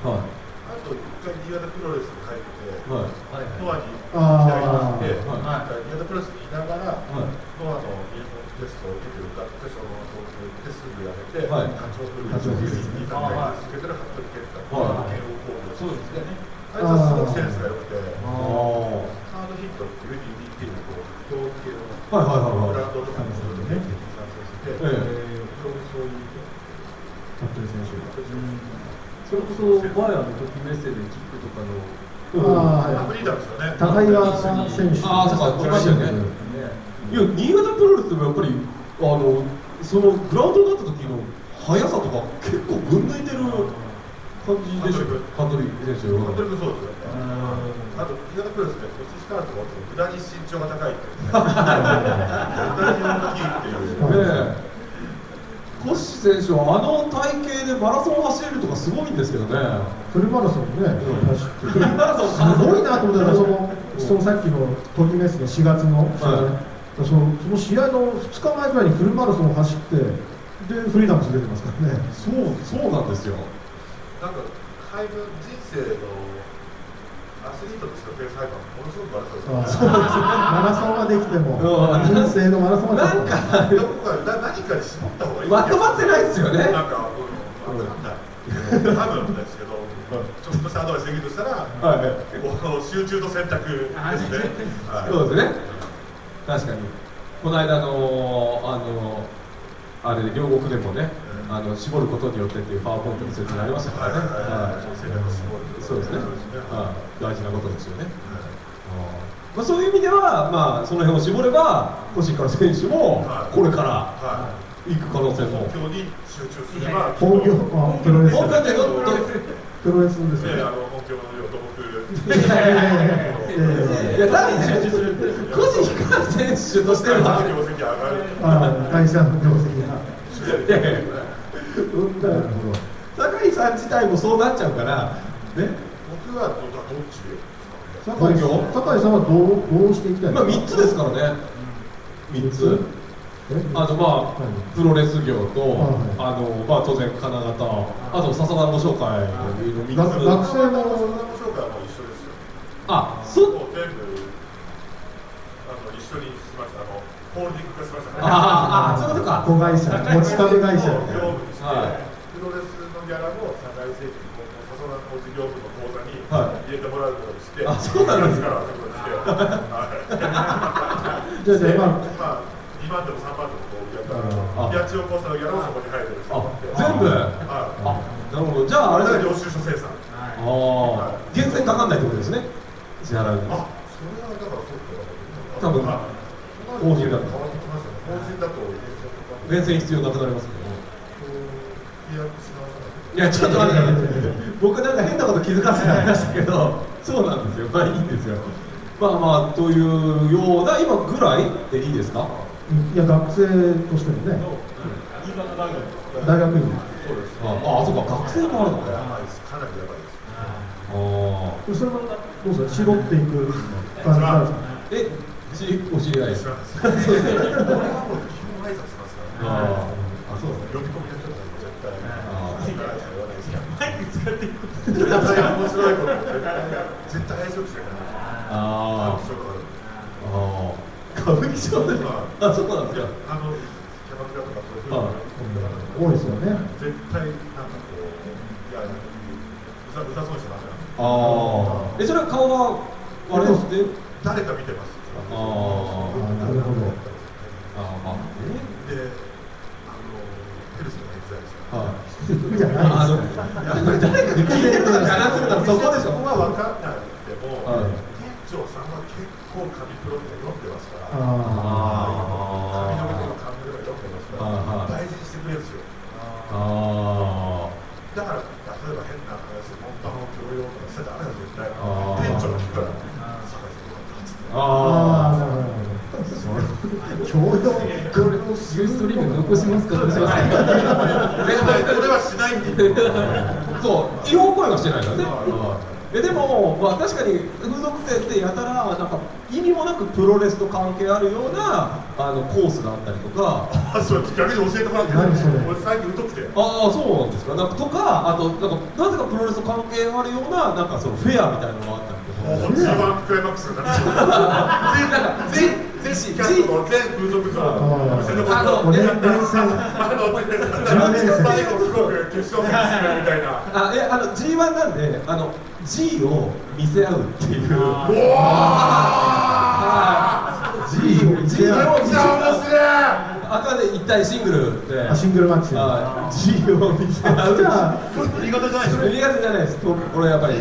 Speaker 1: は
Speaker 2: あと一回新潟プロレスに帰って
Speaker 1: いはい。
Speaker 2: ノアに
Speaker 4: あー
Speaker 2: 左にいて、
Speaker 3: はい。
Speaker 2: 宮田プロレスにいながら、
Speaker 1: はい。
Speaker 2: ノアの入門テストを受けて受かって、そのテストでやめて、
Speaker 1: はい。
Speaker 2: 課長フル
Speaker 4: 課長フル
Speaker 2: に戦い続けてる服部健太、
Speaker 1: はい。
Speaker 2: 慶応高校
Speaker 3: そうですね。
Speaker 2: あいつはすごくセンスが良くて、
Speaker 1: あ
Speaker 2: ハードヒットっていう DDT のこう格闘系の
Speaker 1: はいはいはいはい。
Speaker 2: ブランドとかもそういうの定期的に参戦してて、
Speaker 1: え
Speaker 2: そういう
Speaker 4: 服部選手
Speaker 5: それこそバヤーの時メッセージキックとかの
Speaker 4: あーはい
Speaker 2: アブリーダーですよね。
Speaker 4: 高岩選手
Speaker 1: あーそうか来ましたよねいや新潟プロレスでもやっぱりあのそのグラウンドになった時の速さとか結構ぶん抜いてる感じでしょ服部選手
Speaker 2: 本当にそうですよ。ね。あと、新潟プロレスで、コシヒカルとかって、無駄に身長が高いって。いうね。無駄に大きいっていう。
Speaker 1: ねえコッシ選手はあの体型でマラソン走れるとかすごいんですけどね。
Speaker 4: フルマラソンね、
Speaker 1: うん
Speaker 4: 走って
Speaker 1: フルマラソン
Speaker 4: すごいなと思ったらそのそのさっきのトギメスの4月の試合、
Speaker 1: は
Speaker 4: そのその試合の2日前ぐらいにフルマラソンを走ってでフリーダムス出てますからね。
Speaker 1: そうそうなんですよ
Speaker 2: なんか、配分、人生の。アスリートとしてのペース配分、ものすごく悪
Speaker 4: あ
Speaker 2: そうですよね。
Speaker 4: マラソンはできても
Speaker 1: うん
Speaker 4: 人生のマラソンはできても
Speaker 1: なんか
Speaker 2: どこか、な、何かに絞った方がいい。
Speaker 1: まとまってないですよね
Speaker 2: なんか、うん、わかんない。多分ですけど、ちょっとしたアドバイスできるとしたら。集中と選択ですね。はい
Speaker 1: そうですね確かにこの間のあのあれ両国でもね、あの絞ることによってっていうパワーポイントの説明ありましたからね、
Speaker 2: はい。
Speaker 1: そうですね。はい。大事なことですよね、まあ、そういう意味では、まあ、その辺を絞れば星から選手も
Speaker 2: はい。
Speaker 1: これから
Speaker 2: は
Speaker 1: 行く可能性
Speaker 2: い。
Speaker 1: も、
Speaker 2: 今日に集中すれば。
Speaker 4: 本業あプロレス。
Speaker 1: 本業ってどど
Speaker 4: プロレスですね。
Speaker 1: いやだってコシヒカル選手としては。
Speaker 2: 業績上がる。
Speaker 4: あ会社の業績が
Speaker 1: 酒井さん自体もそうなっちゃうからね。
Speaker 2: 僕はどどっち？
Speaker 4: 酒井さん？酒井さんはどうどうしていきたい
Speaker 1: まあ3つですからね。3つ。
Speaker 4: え？
Speaker 1: あとまあプロレス業と
Speaker 4: はい
Speaker 1: あのまあ当然金型。あと笹田ご紹介の3
Speaker 4: 学
Speaker 1: つ。
Speaker 4: 学生も
Speaker 2: そんな紹介はもう一緒ですよ。
Speaker 1: あそ
Speaker 2: もう全部あの一緒にしました。あのホールディング化しましたね。
Speaker 1: あああそういうことか。
Speaker 4: 子会社持ち株会社。みたいな
Speaker 2: 業務にして、
Speaker 1: はい。
Speaker 2: プロレスのギャラも社外政府にこの笹田工事業務の口座に
Speaker 1: はい。
Speaker 2: 入れてもらうことにして、
Speaker 1: あそうなんです
Speaker 2: か
Speaker 4: じゃあじゃあまあ。
Speaker 2: まあ2万でも3万でもこうやった
Speaker 1: あ。
Speaker 2: ら、八千代口座のギャラをそこに入る
Speaker 1: 全部？
Speaker 2: はい。
Speaker 1: あなるほど。じゃああれだ。
Speaker 2: 領収書生産。
Speaker 1: ああ源泉かかんないってことですね。支払うに
Speaker 2: あ、それはだからそうか。
Speaker 1: 多分。
Speaker 2: あ
Speaker 1: 法人だと
Speaker 2: 変わってきましたね。法人だと。
Speaker 1: 源泉必要なくなりますけど
Speaker 2: い
Speaker 1: やちょっと待って僕なんか変なこと気づかせられましたけどそうなんですよ。まあいいんですよ。まあまあというような今ぐらいでいいですか？
Speaker 4: いや学生としてもね大学院。
Speaker 2: そうです。
Speaker 1: ああそうか。学生もあるのか
Speaker 2: やばいです。かなりやばいです。
Speaker 1: あ
Speaker 4: それもどうですか？絞っていく感じなんですか？
Speaker 1: あお知り合いです
Speaker 2: 知らないです。ね。
Speaker 1: あそうですね
Speaker 2: 呼び込み絶対。
Speaker 1: あ
Speaker 2: はい言わないですよ。
Speaker 3: マイク使っていく
Speaker 2: 絶対面白いこと絶対絶対挨拶しかない。
Speaker 1: あああ歌舞伎町であそうなんですか
Speaker 2: あのキャバクラとかそういうふう
Speaker 4: 多いですよね
Speaker 2: 絶対なんかこううざうざそうしました。
Speaker 1: ああえそれは顔はあれですね
Speaker 2: 誰か見てます。
Speaker 1: あ
Speaker 4: あなるほど。
Speaker 1: ああまあ。え
Speaker 2: で、あのヘルスの薬剤ですか。
Speaker 1: はい。
Speaker 4: じゃない
Speaker 1: あの誰か。に聞いてるとかじゃなくてそこでしょ。
Speaker 2: そこが分かんなくても、
Speaker 1: はい。
Speaker 2: 店長さんは結構紙プロって読んでますから、
Speaker 4: あ
Speaker 2: 髪の毛とか髪の毛とか読んでますから、
Speaker 1: はいはい
Speaker 2: 大事にしてくれるんですよ。
Speaker 1: あ
Speaker 2: だから、例えば変な話、モンタの教養とかしちゃダメなんですよ、絶対。
Speaker 1: あー
Speaker 2: 店長が聞くから、酒井さんどうだったっつって。
Speaker 1: ああ
Speaker 4: ああなるほど教養
Speaker 5: ユーストリーム残しますかしますか
Speaker 2: でこれはしないって言ってる。
Speaker 1: そう違法行為はしてないからねえでも、まあ、確かに風俗店ってやたらなんか意味もなくプロレスと関係あるようなあのコースがあったりとか。
Speaker 2: あ、そう、逆に教えてもらって
Speaker 4: 何それ
Speaker 2: 俺最近疎くて。
Speaker 1: ああそうなんですか。なんかとかあとなんかなぜかプロレスと関係あるようななんかそのフェアみたいなのがあったりと
Speaker 2: もう G1 クライマックスにな。ってそう全全全キャストの全風俗像見せ残
Speaker 1: あの
Speaker 2: あの最後すごく決勝戦進めるみたいな
Speaker 1: ああの G1 なんであの G を見せ合うっていう。
Speaker 2: おお
Speaker 1: はい G を G を
Speaker 2: めっちゃ面白い
Speaker 1: あくまで一対シングルで
Speaker 4: あシングルマッチ
Speaker 1: はい G を見せ合う。
Speaker 2: それ新潟じゃないでしょ
Speaker 1: 新潟じゃないです。これやっぱり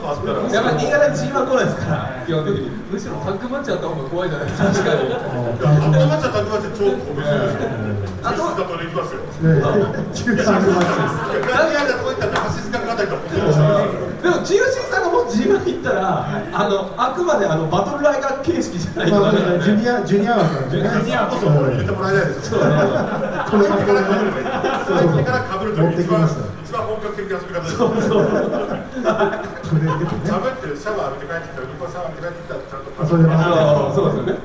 Speaker 2: ん。なのあったら
Speaker 1: やっぱり新潟に G1 来ないですから。基本的に
Speaker 5: むしろタッグマッチあった方が怖いじゃないですか。確かに。
Speaker 2: いやタッグマッチはタッグマッチは超面白い。ですよ
Speaker 1: あと
Speaker 2: 実質だとできますよ
Speaker 4: ね中間マッチです
Speaker 2: 何やったとこ行ったら橋塚かあたりが本当に面白いで
Speaker 1: も中心さんがもし G1 行ったらあのあくまであのバトルライガー形式じゃないと
Speaker 4: ジュニアジュニア枠なんでね。
Speaker 3: ジュニア
Speaker 2: こそ入れてもらいたいですよ。
Speaker 4: これがこれが
Speaker 2: 最近から被ると
Speaker 4: 持って
Speaker 2: 一番
Speaker 4: きました
Speaker 2: 一番本格的な遊び方ですそうそう。
Speaker 4: それでね
Speaker 2: かぶってシャワー浴びて帰ってきたら向こうシャワー浴びて帰ってきたらちゃんと
Speaker 4: あそれでま
Speaker 1: あそうですよね。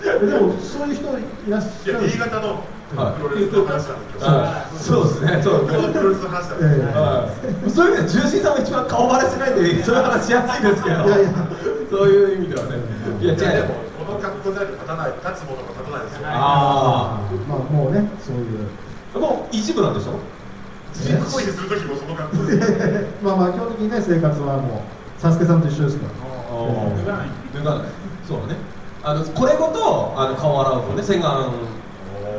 Speaker 4: でもそういう人いらっし
Speaker 2: いや
Speaker 4: ゃる
Speaker 2: 新潟の
Speaker 1: はい
Speaker 2: プロレスの話なんですよ
Speaker 1: はい。そうですねそう
Speaker 2: このプロレスの話なんですよ
Speaker 1: はい。そういう意味では重心さんが一番顔バレしないんでそういう話しやすいですけど。
Speaker 4: いやいや。
Speaker 1: そういう意味ではね。いや
Speaker 2: いやで
Speaker 1: 違う
Speaker 2: もこの格好で立たない立つものが立たないですよ。
Speaker 1: あ
Speaker 4: まあもうねそういう。
Speaker 1: あもう一部なんでしょ？
Speaker 2: 人行為する時もその格好。で
Speaker 4: まあまあ基本的にね生活はもうサスケさんと一緒ですから。
Speaker 3: 脱がない
Speaker 1: 脱がない。そうだね。あのこれごとあの顔洗うとね洗顔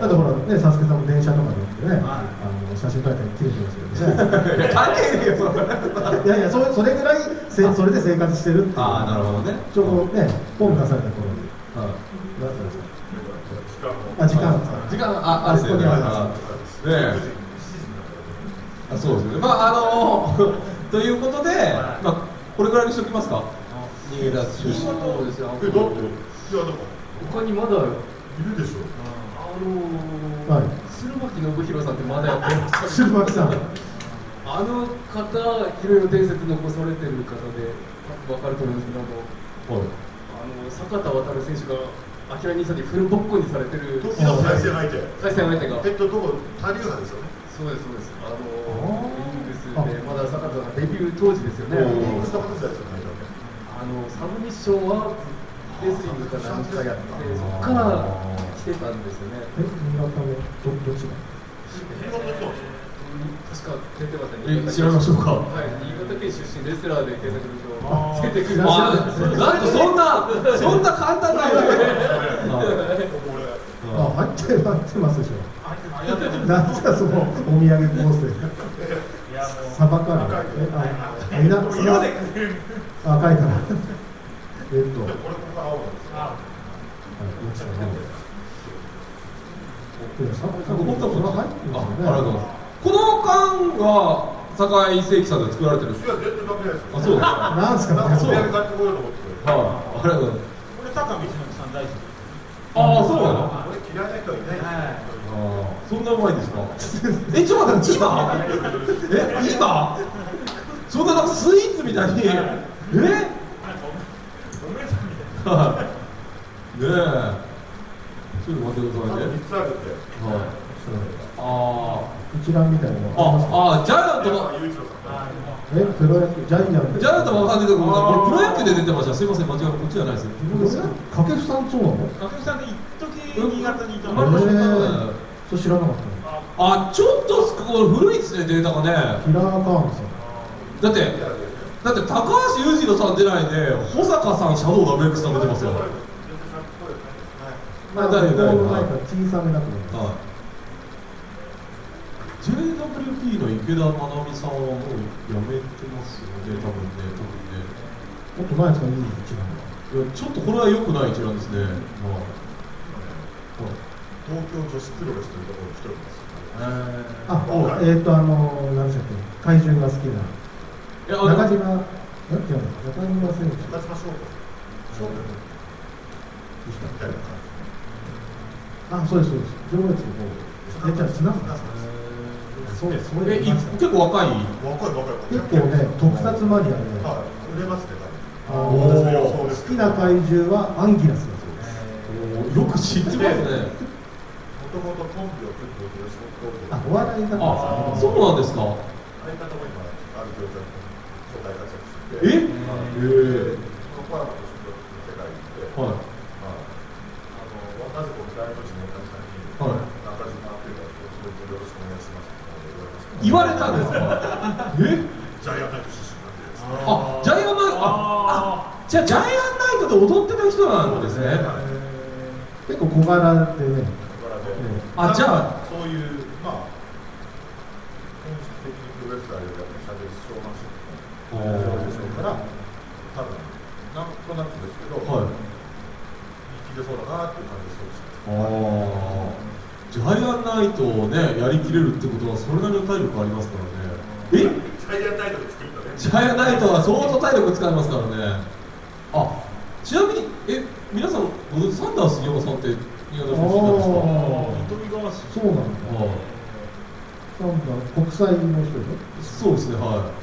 Speaker 4: だってほらねサスケさんも電車とかでってねあの写真撮れたり切れてますけどね。
Speaker 1: いや関係ねえよそれ
Speaker 4: いやいやそれそれぐらいせそれで生活してるっていう。
Speaker 1: ああなるほどね。
Speaker 4: ちょうどね本出された頃に。
Speaker 1: はい
Speaker 4: 何だったんですか？
Speaker 2: 時間も。
Speaker 4: あ時間。
Speaker 1: 時間ああるんですよね
Speaker 4: あ
Speaker 1: ねえあそうですよね。まああの ということで、まあ、これぐらいにしておきますか？新潟出身
Speaker 5: そうですよ。
Speaker 2: えだっていやでも
Speaker 5: 他にまだ
Speaker 2: いるでしょ。
Speaker 5: あのー
Speaker 4: はい。
Speaker 5: 鶴巻信弘さんってまだやってる。んですか
Speaker 4: 鶴巻さん。
Speaker 5: あの方いろいろ伝説残されてる方で分かると思うんですけどあの
Speaker 1: はい。
Speaker 5: あの坂田渡選手がアキラ兄さんにフルボッコにされてる。
Speaker 2: 時の対戦相手？
Speaker 5: 対戦相手が。
Speaker 2: えっとどこ？他流派ですよね？
Speaker 5: そうですそうです。あの
Speaker 4: あー
Speaker 5: リングスでまだ坂田がデビュー当時ですよね。
Speaker 1: おー。
Speaker 2: 僕したことじゃないですよね
Speaker 5: あのサブミッションはレスリングか何かやってそこから来てたんですよね。
Speaker 4: え新潟のどどっちが
Speaker 2: 新潟の人なんですよ
Speaker 5: 確か出てました
Speaker 1: え知らましょうか。
Speaker 5: はい新潟県出身レスラーで検索する
Speaker 4: あ
Speaker 5: と出てくる
Speaker 1: あなんとそんな そんな簡単なよ
Speaker 4: あ入ってる入ってますでしょなんですかそのお土産構成
Speaker 3: いやもう
Speaker 4: サバカえあえな
Speaker 3: 色で
Speaker 4: あ赤いからえっと
Speaker 2: これここが青なんですよ
Speaker 3: あ
Speaker 4: 落ちたねいやさ
Speaker 1: 本当は
Speaker 4: それは入ってるん
Speaker 1: あ
Speaker 4: ですよね
Speaker 1: ありがとうございますこの缶は酒井聖輝さんで作られてるんです。
Speaker 2: いや絶対ダメですよ。
Speaker 1: あそう。ですか
Speaker 4: なんすか？
Speaker 2: なんかお土産買ってこようと思って。
Speaker 1: はいありがとう。ございます
Speaker 3: これ高見忍さん大好き
Speaker 1: ああそうなの
Speaker 2: これ嫌いな人はいない
Speaker 3: はい
Speaker 1: あーそんなうまいんですか？えちょっと待って今？え今？そんななんかスイーツみたいに？え？はい。ねえ。ちょっと待ってくださいね。
Speaker 2: 3つあるって
Speaker 1: はい。あ
Speaker 4: 一覧みたいなの
Speaker 1: ーああジャイアント
Speaker 2: 山
Speaker 1: の。
Speaker 2: 川雄一郎さん
Speaker 3: なあ
Speaker 4: えプロ野球ジャイアント。
Speaker 1: ジャイアントもわかんないけどこれプロ野球で出てました。すいません間違いこっちじゃないです。よ
Speaker 4: 掛布さんそうなの？
Speaker 3: 掛布さんで一時新潟にいた。
Speaker 1: 生まれ
Speaker 3: の
Speaker 1: ましたね
Speaker 4: それ知らなかった
Speaker 3: あ
Speaker 1: あちょっとすこれ古いですねデータがね。
Speaker 4: キラーカーンさん。
Speaker 1: だってだって高橋裕次郎さん出ないで保坂さんシャドウ WX さん出てますよ。
Speaker 4: まあ、
Speaker 1: 誰
Speaker 4: ここ
Speaker 1: 誰
Speaker 4: なんか小さめだと思います。
Speaker 1: はい JWP の池田愛美さんはもうやめてますよね多分ね多分ね
Speaker 4: もっと前ですか、いい一番
Speaker 1: いやちょっとこれは良くない一覧ですね。はい
Speaker 2: 東京女子プロレスというところに来ております
Speaker 4: あ、おえっ、と、あの、何でしたっけ、怪獣が好きな。
Speaker 1: いやあの
Speaker 4: 中島、え、違うの、中島選手。
Speaker 2: 中島翔子翔子
Speaker 4: あ、そうです、そうです。上越の方。え、じゃあ、つながったん。そうです、そう
Speaker 1: えい
Speaker 4: です。
Speaker 1: 結構若い？
Speaker 2: じ若い若い
Speaker 4: 結構ね、特撮マニアで。
Speaker 2: はい売れますね
Speaker 4: 好きな怪獣はアンギラスだそうです。
Speaker 1: よく知ってますね。
Speaker 2: もともとコンビを組んでいる
Speaker 4: あ、お笑いだったん
Speaker 1: あ、
Speaker 4: です
Speaker 1: そうなんですか。
Speaker 2: 相方も今ある状態大活躍してて、
Speaker 1: え？
Speaker 2: はいこの小山と新の世界で、
Speaker 1: はい
Speaker 2: はいあののお客さんに、
Speaker 1: はい
Speaker 2: 中島っていうか、すごいよろしくお願いしますって
Speaker 1: 言われたんですか？え？
Speaker 2: ジャイアンナイト出身なんで。
Speaker 1: あジャイアンナイト？ああじゃあジャイアンナイトで踊ってた人なんですね。
Speaker 2: はい。
Speaker 4: 結構小柄でね。
Speaker 2: 小柄で
Speaker 1: あ。じゃあ
Speaker 2: そういう、まあ、本質的にプロレスラーよりやっぱりしゃべりショーマンシップの強いでしょうから、多分なんとなくですけど、
Speaker 1: はい。
Speaker 2: 生きてそうだなっていう感じがそう
Speaker 1: ああジャイアンナイトをねやりきれるってことはそれなりの体力ありますからね。え？
Speaker 2: ジャイアンナイトで作ったね。
Speaker 1: ジャイアンナイトは相当体力使いますからね。あちなみにえ皆さんサンダース山さんって新潟出身なんですか？
Speaker 3: 糸魚川市
Speaker 4: そうなんだ。
Speaker 1: はい
Speaker 4: なんだ国際の人で
Speaker 1: そうですねは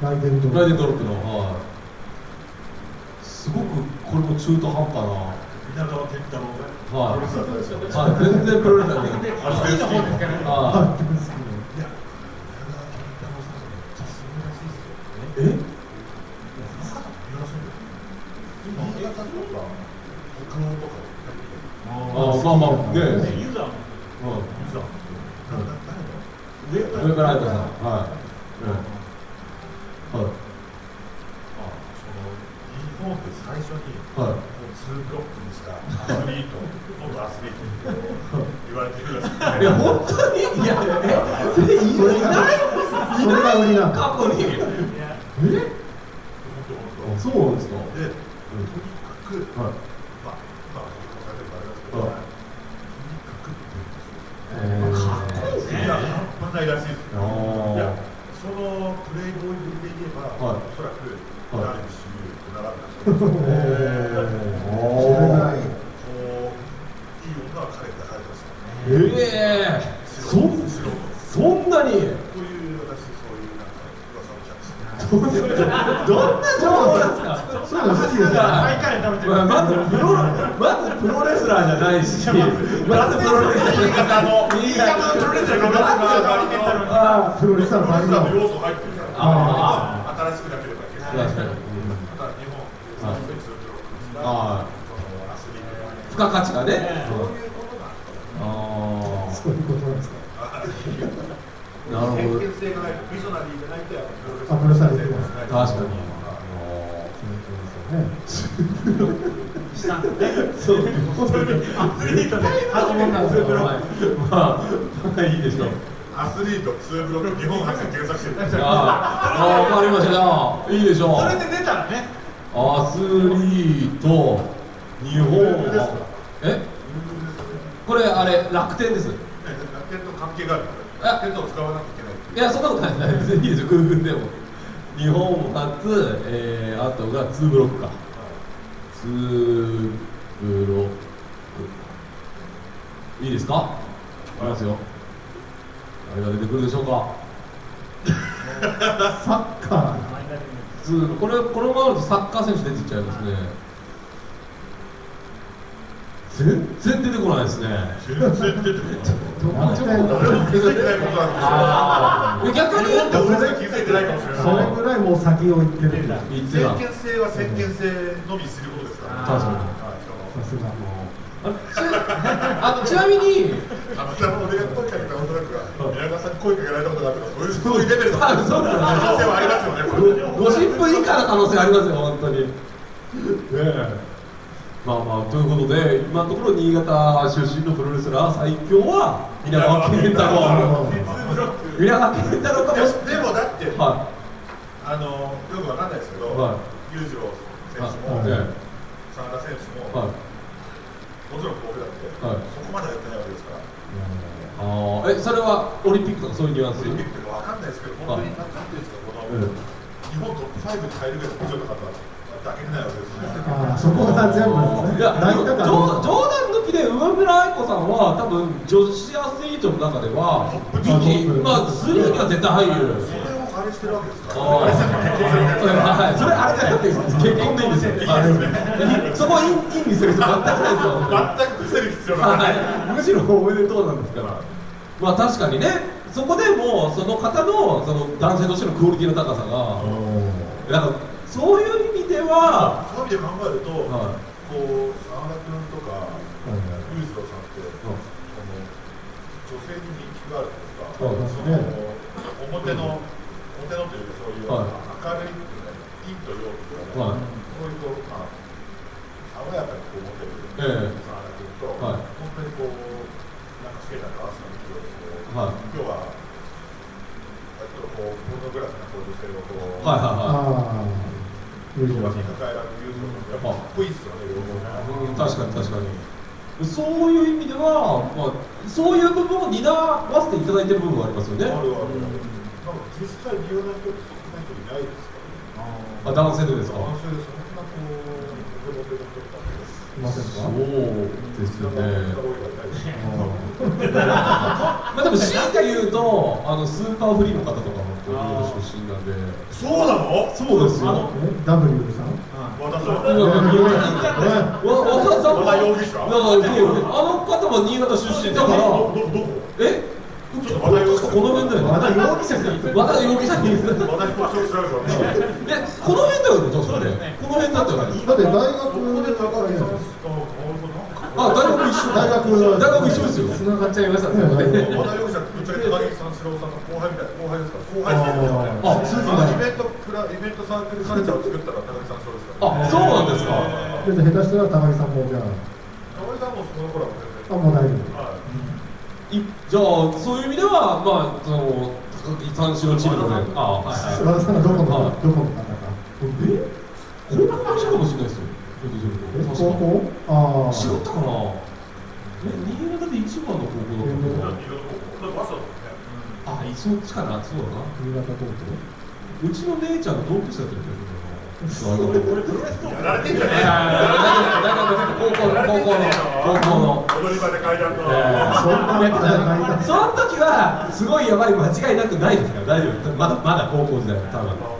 Speaker 4: しょライデンド
Speaker 1: いライデンドロップのはい。すごくこれも中途半端な
Speaker 2: 皆川健太郎ね。
Speaker 1: はい。全然プロレスラーで
Speaker 3: で好きな方ですからね
Speaker 1: は
Speaker 4: あ好き
Speaker 2: い。や、皆川健太郎さんめっちゃすごい。らしい。ですよ。
Speaker 1: え、あまあまあね
Speaker 3: ユーザー
Speaker 1: うん
Speaker 2: い。ざ誰の
Speaker 3: 上
Speaker 1: からはい。はい。
Speaker 2: あその日本って最初に、
Speaker 1: はい。
Speaker 2: もう2ブロックにしたアスリート、元アスリートって言われてるらしくて、
Speaker 1: いや本当に？いやえそれい
Speaker 4: それが
Speaker 1: ない
Speaker 4: それが売りなんだ
Speaker 1: 過去に。え？あそうなんですか。
Speaker 2: 当。で、とにかく、
Speaker 1: はい
Speaker 2: まあ、まあ、されてるあれですけど、
Speaker 1: はい
Speaker 2: かくっていうことですよ。
Speaker 1: えー。
Speaker 2: いや、半端ないらしいですいや、そのプレイボーイで言えば、
Speaker 1: はい。
Speaker 2: おそらく、
Speaker 1: はい。
Speaker 2: ダルビッシュ並ぶんです よ。
Speaker 4: それぐらい
Speaker 2: こう、いい女は彼が
Speaker 1: ええそん
Speaker 2: 素人
Speaker 1: そんなに？
Speaker 2: という私そういうなんか噂をキャッチして
Speaker 1: どんな情報なんですか？
Speaker 4: そういうの好きですね。
Speaker 3: ハイカレー食べてる
Speaker 1: まずプロまずプロレスラーじゃないし。まずプロレスラー
Speaker 2: 新潟の新潟のプロレスラーのバリケンタルプ
Speaker 4: ああプロレスラー
Speaker 2: ロレスラー。の要素入ってるから
Speaker 1: あ
Speaker 2: 新しくなければ
Speaker 1: 付加価値がね。
Speaker 2: そう
Speaker 4: そういうことなんですか？
Speaker 1: なるほど。
Speaker 2: 先見性がないとビジョナリーじゃないとや
Speaker 4: できない
Speaker 1: 確かに
Speaker 3: したんだね。
Speaker 1: そう。
Speaker 3: アスリートで初もんなんですよ
Speaker 1: まあいいでしょう。
Speaker 2: アスリートツーブロック日本初で検索してる。
Speaker 1: ああわかりました。いいでしょう。
Speaker 3: それで出たらね。
Speaker 1: アスリート日本え？これあれ楽天です
Speaker 2: 楽天と関係があるからと使わなきゃいけないいう。
Speaker 1: いやそんなことない。です別にいいですよ。Google でも。日本初、えー、あとが2ブロックか。2ブロック。いいですか？いきますよ。誰が出てくるでしょうか？
Speaker 4: サッカ
Speaker 1: 普通これこのままだとサッカー選手出てきちゃいますね全然出てこないですね。
Speaker 2: 全然出てこない
Speaker 4: ー楽天
Speaker 2: 誰も気づいてないことなん
Speaker 1: あー逆に言うと
Speaker 2: 全然気づいてないかもしれない。
Speaker 4: それぐらいもう先を行ってるんだ
Speaker 2: 先見性は先見性のみすることですか？ら、
Speaker 1: 確かに。
Speaker 2: はいしかも
Speaker 4: すが。
Speaker 1: あちなあのちなみに
Speaker 2: たまたま俺が声かけた女の子が宮川さんに声かけられたことがあったからそういうそういうレベルの可能性はありますよねこれ。
Speaker 1: ゴゴシップ以下の可能性ありますよ、本当に。ねえ。まあまあ、ということで、今のところ新潟出身のプロレスラー最強は皆川健太郎。皆川健太郎かもし
Speaker 2: でもだって、
Speaker 1: は
Speaker 2: あのよくわかんないですけど、
Speaker 1: は
Speaker 2: 裕次郎選手も、
Speaker 1: はいね
Speaker 2: 真田選手も、
Speaker 1: はい
Speaker 2: もちろん僕だって、
Speaker 1: はい
Speaker 2: そこまではやってないわけですから、
Speaker 1: あえ、それはオリンピックとかそういうニュアンス
Speaker 2: オリンピックとかわかんないですけど、本当になんていうんですか、この、
Speaker 1: うん
Speaker 2: 日本トップ5に入るぐらいの美女の方だけです。
Speaker 4: ああそこが全部ですね。
Speaker 1: い冗冗談抜きで上村愛子さんは多分女子アスリートの中では
Speaker 2: トップ
Speaker 1: 2位、まあ3位には絶対入る。
Speaker 2: それをあれしてるわけですから、
Speaker 1: あー。はい、それあれじゃなくて結婚でいいんですよ。はい。そこはインインにする必要全くないですよ。
Speaker 2: 全く伏せる必要がない。
Speaker 1: はい、むしろおめでとうなんですから。まあ確かにね、そこでもうその方のその男性としてのクオリティの高さがなんかそういう意味では、
Speaker 2: そういう意味で考えると、
Speaker 1: は
Speaker 2: こう沢田君とか
Speaker 4: はい。はい
Speaker 2: 裕次郎さんって、この女性に人気があるというか、
Speaker 4: そ
Speaker 2: の表の、表のというかそういう、
Speaker 1: はい。
Speaker 2: 明るいっていうか陰と陽というか、
Speaker 1: はい。
Speaker 2: そういうこう、まあ、爽やかにこう持って
Speaker 1: ええ。
Speaker 2: る沢田君と、
Speaker 1: はい。
Speaker 2: 本当にこうなんか好きな川島明をこう、
Speaker 1: はい。
Speaker 2: 今日は割とこうポルノグラフなこう女性をこう、
Speaker 1: いはいは
Speaker 4: ああ裕次郎さん
Speaker 2: 抱えられる裕次郎さんってやっぱかっこいいですよね、
Speaker 1: 確かに確かに。そういう意味では、まあ、そういう部分を担わせていただいてる部分はありますよね。
Speaker 2: あるある。なんか？実際理由な人ってそんな人いないですからね。
Speaker 1: あ男性でですか。
Speaker 2: 男性でそんなこう、モテモテの人とか。
Speaker 4: いませんか
Speaker 1: そうですよね。まあでも強いて言うと、あのスーパーフリーの方とかもこういう出身なんで。
Speaker 2: そうなの？
Speaker 1: そうですよ。
Speaker 4: え W さん？
Speaker 2: 和田さん。
Speaker 1: 和田さん
Speaker 2: 和田容疑者
Speaker 1: だからそうあの方も新潟出身だから。
Speaker 2: ど、ど、どこ
Speaker 1: え？
Speaker 2: ちょっと和田容疑者
Speaker 1: この辺だよね。
Speaker 4: まだ容疑者じゃん
Speaker 1: 和田容疑者に。
Speaker 2: 和田被告証調べるからね。
Speaker 1: え、この辺だよね、確かね。この辺だったよね。
Speaker 4: だって大学
Speaker 2: で高木さんと、
Speaker 1: あ、大学一緒。
Speaker 4: 大学
Speaker 1: 大学一緒ですよ。
Speaker 5: 繋がっちゃいましたね。
Speaker 2: 和田容疑者ってぶっちゃけ高木三四郎さんの後輩みたいな後輩ですから後輩ですよね
Speaker 1: あ
Speaker 2: イベントクライベントサークルカルチャーを作ったら高木三四郎ですか？ら
Speaker 1: あ、そうなんですか。
Speaker 4: で下手したら高木さんもじゃ
Speaker 2: 高木さんもその頃は
Speaker 4: ああもう大丈夫
Speaker 2: はい
Speaker 1: いじゃあ、そういう意味では、まあ、その、高木三四郎チームのね。あ、はいはい。
Speaker 4: 和田さんがどこの
Speaker 1: はい
Speaker 4: どこの方か
Speaker 1: え、高校一緒かもしれないですよ。
Speaker 4: え高校ああ
Speaker 1: 違ったか。な。え、新潟で一番の高校だったあ、そっちかな、そうだな。
Speaker 4: 新潟高校？
Speaker 1: うちの姉ちゃんが同級生だったみたいな。大学
Speaker 2: やられてんじゃね
Speaker 1: いやいや大学大学高校の高校の高校の。
Speaker 2: え踊り場で階段の
Speaker 4: そ
Speaker 1: の時はすごいやばい間違いなくないですから大丈夫。まだまだ高校時代多分
Speaker 2: なんか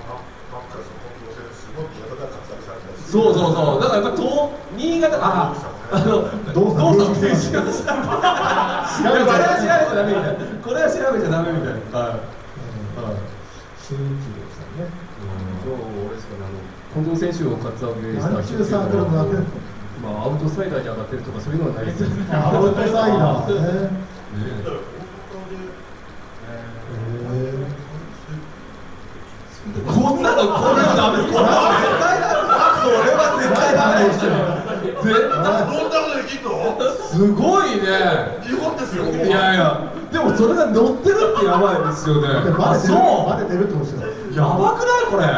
Speaker 2: その高校生すごくやたら活躍されたし
Speaker 1: そうそうそうだからやっぱ東新潟ああの
Speaker 4: どう
Speaker 1: どうさん
Speaker 4: どうさん
Speaker 1: しましたこれは調べちゃダメみたいなこれは調べちゃダメみたいなはいはい
Speaker 4: 新一郎さんね
Speaker 5: そうですかね。あの近藤選手をカツアゲした
Speaker 4: 何中サークルの中で
Speaker 5: まあアウトサイダーに上がってるとかそういうのはないですよね。
Speaker 4: アウトサイダーね
Speaker 2: だ
Speaker 1: ね
Speaker 2: から大阪で
Speaker 4: へ
Speaker 1: こんなのダメですは絶対ダメですよ。絶対。
Speaker 2: そんなことできんの？
Speaker 1: すごいね。
Speaker 2: 日本ですよここ
Speaker 1: いやいや。でもそれが乗ってるってやばいですよね。あ
Speaker 4: レてる
Speaker 1: そう？
Speaker 4: バレてるってことですよ。
Speaker 1: やばくない？これ。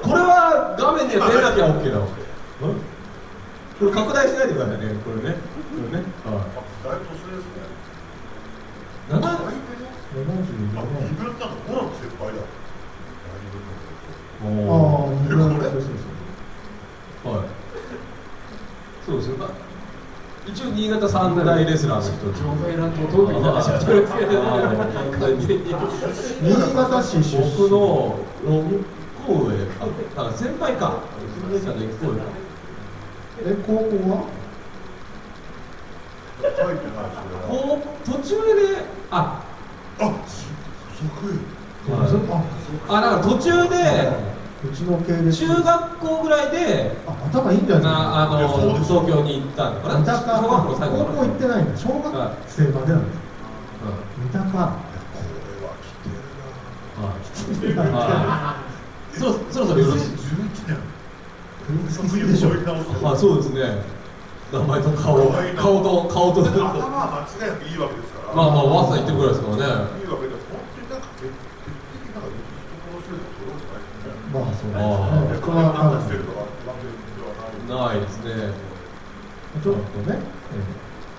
Speaker 1: これは画面に出なきゃ OK だ。これ拡大しないでくださいね。これね。これね。は
Speaker 2: だいぶ年ですね。
Speaker 1: い7
Speaker 2: だいぶね
Speaker 4: 77
Speaker 2: あ二分なの先輩だ。
Speaker 4: ああ二分そうそうそう
Speaker 1: はい。そうですよ。まあ一応新潟三大レスラーの人
Speaker 5: 場外乱闘トークになってしまったんですけど、完全に。
Speaker 4: 新潟市出身。
Speaker 1: 僕の6個上あだから先輩か新潟の1個上か
Speaker 4: え高校は
Speaker 1: 途中であ
Speaker 2: あす不足
Speaker 1: あだから途中で中学校ぐらいで
Speaker 4: あ頭いいんだよね
Speaker 1: なあの
Speaker 2: いやそうです。よ
Speaker 1: 東京に行ったのかな。
Speaker 4: 三鷹
Speaker 1: 小学校最後
Speaker 4: 高校行ってないんだ。小学生までなんだ。三鷹。
Speaker 2: これは来てるな。
Speaker 1: はい。そろそろそろ。よろしい
Speaker 2: 2011年。
Speaker 1: そうですね。名前と顔。顔。と顔と。
Speaker 2: 頭は間違いなくいいわけですから。
Speaker 1: まあまあワッサン行ってるぐらいですからね。
Speaker 2: いいわけ
Speaker 4: まあそう
Speaker 1: あ
Speaker 4: ですね。
Speaker 2: ない
Speaker 1: ですね。
Speaker 4: ちょっとね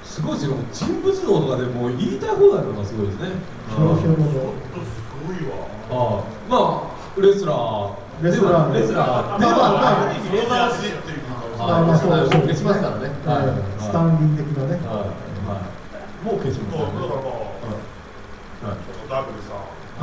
Speaker 1: すごいですよ人物像とかでもう言いたい放題なのがすごいですね。
Speaker 4: ひょろひょろの
Speaker 2: ちょっとすごいわ
Speaker 1: ああ。まあレスラー。
Speaker 4: レスラー。
Speaker 1: レスラー。
Speaker 4: まあまあまあ
Speaker 2: その味っていうか
Speaker 4: まあまあそう
Speaker 1: 消しますからね
Speaker 4: スタンリー的なね。
Speaker 1: はい。はい。もう消します
Speaker 2: だからまあ
Speaker 1: はい。
Speaker 2: そのダブルさん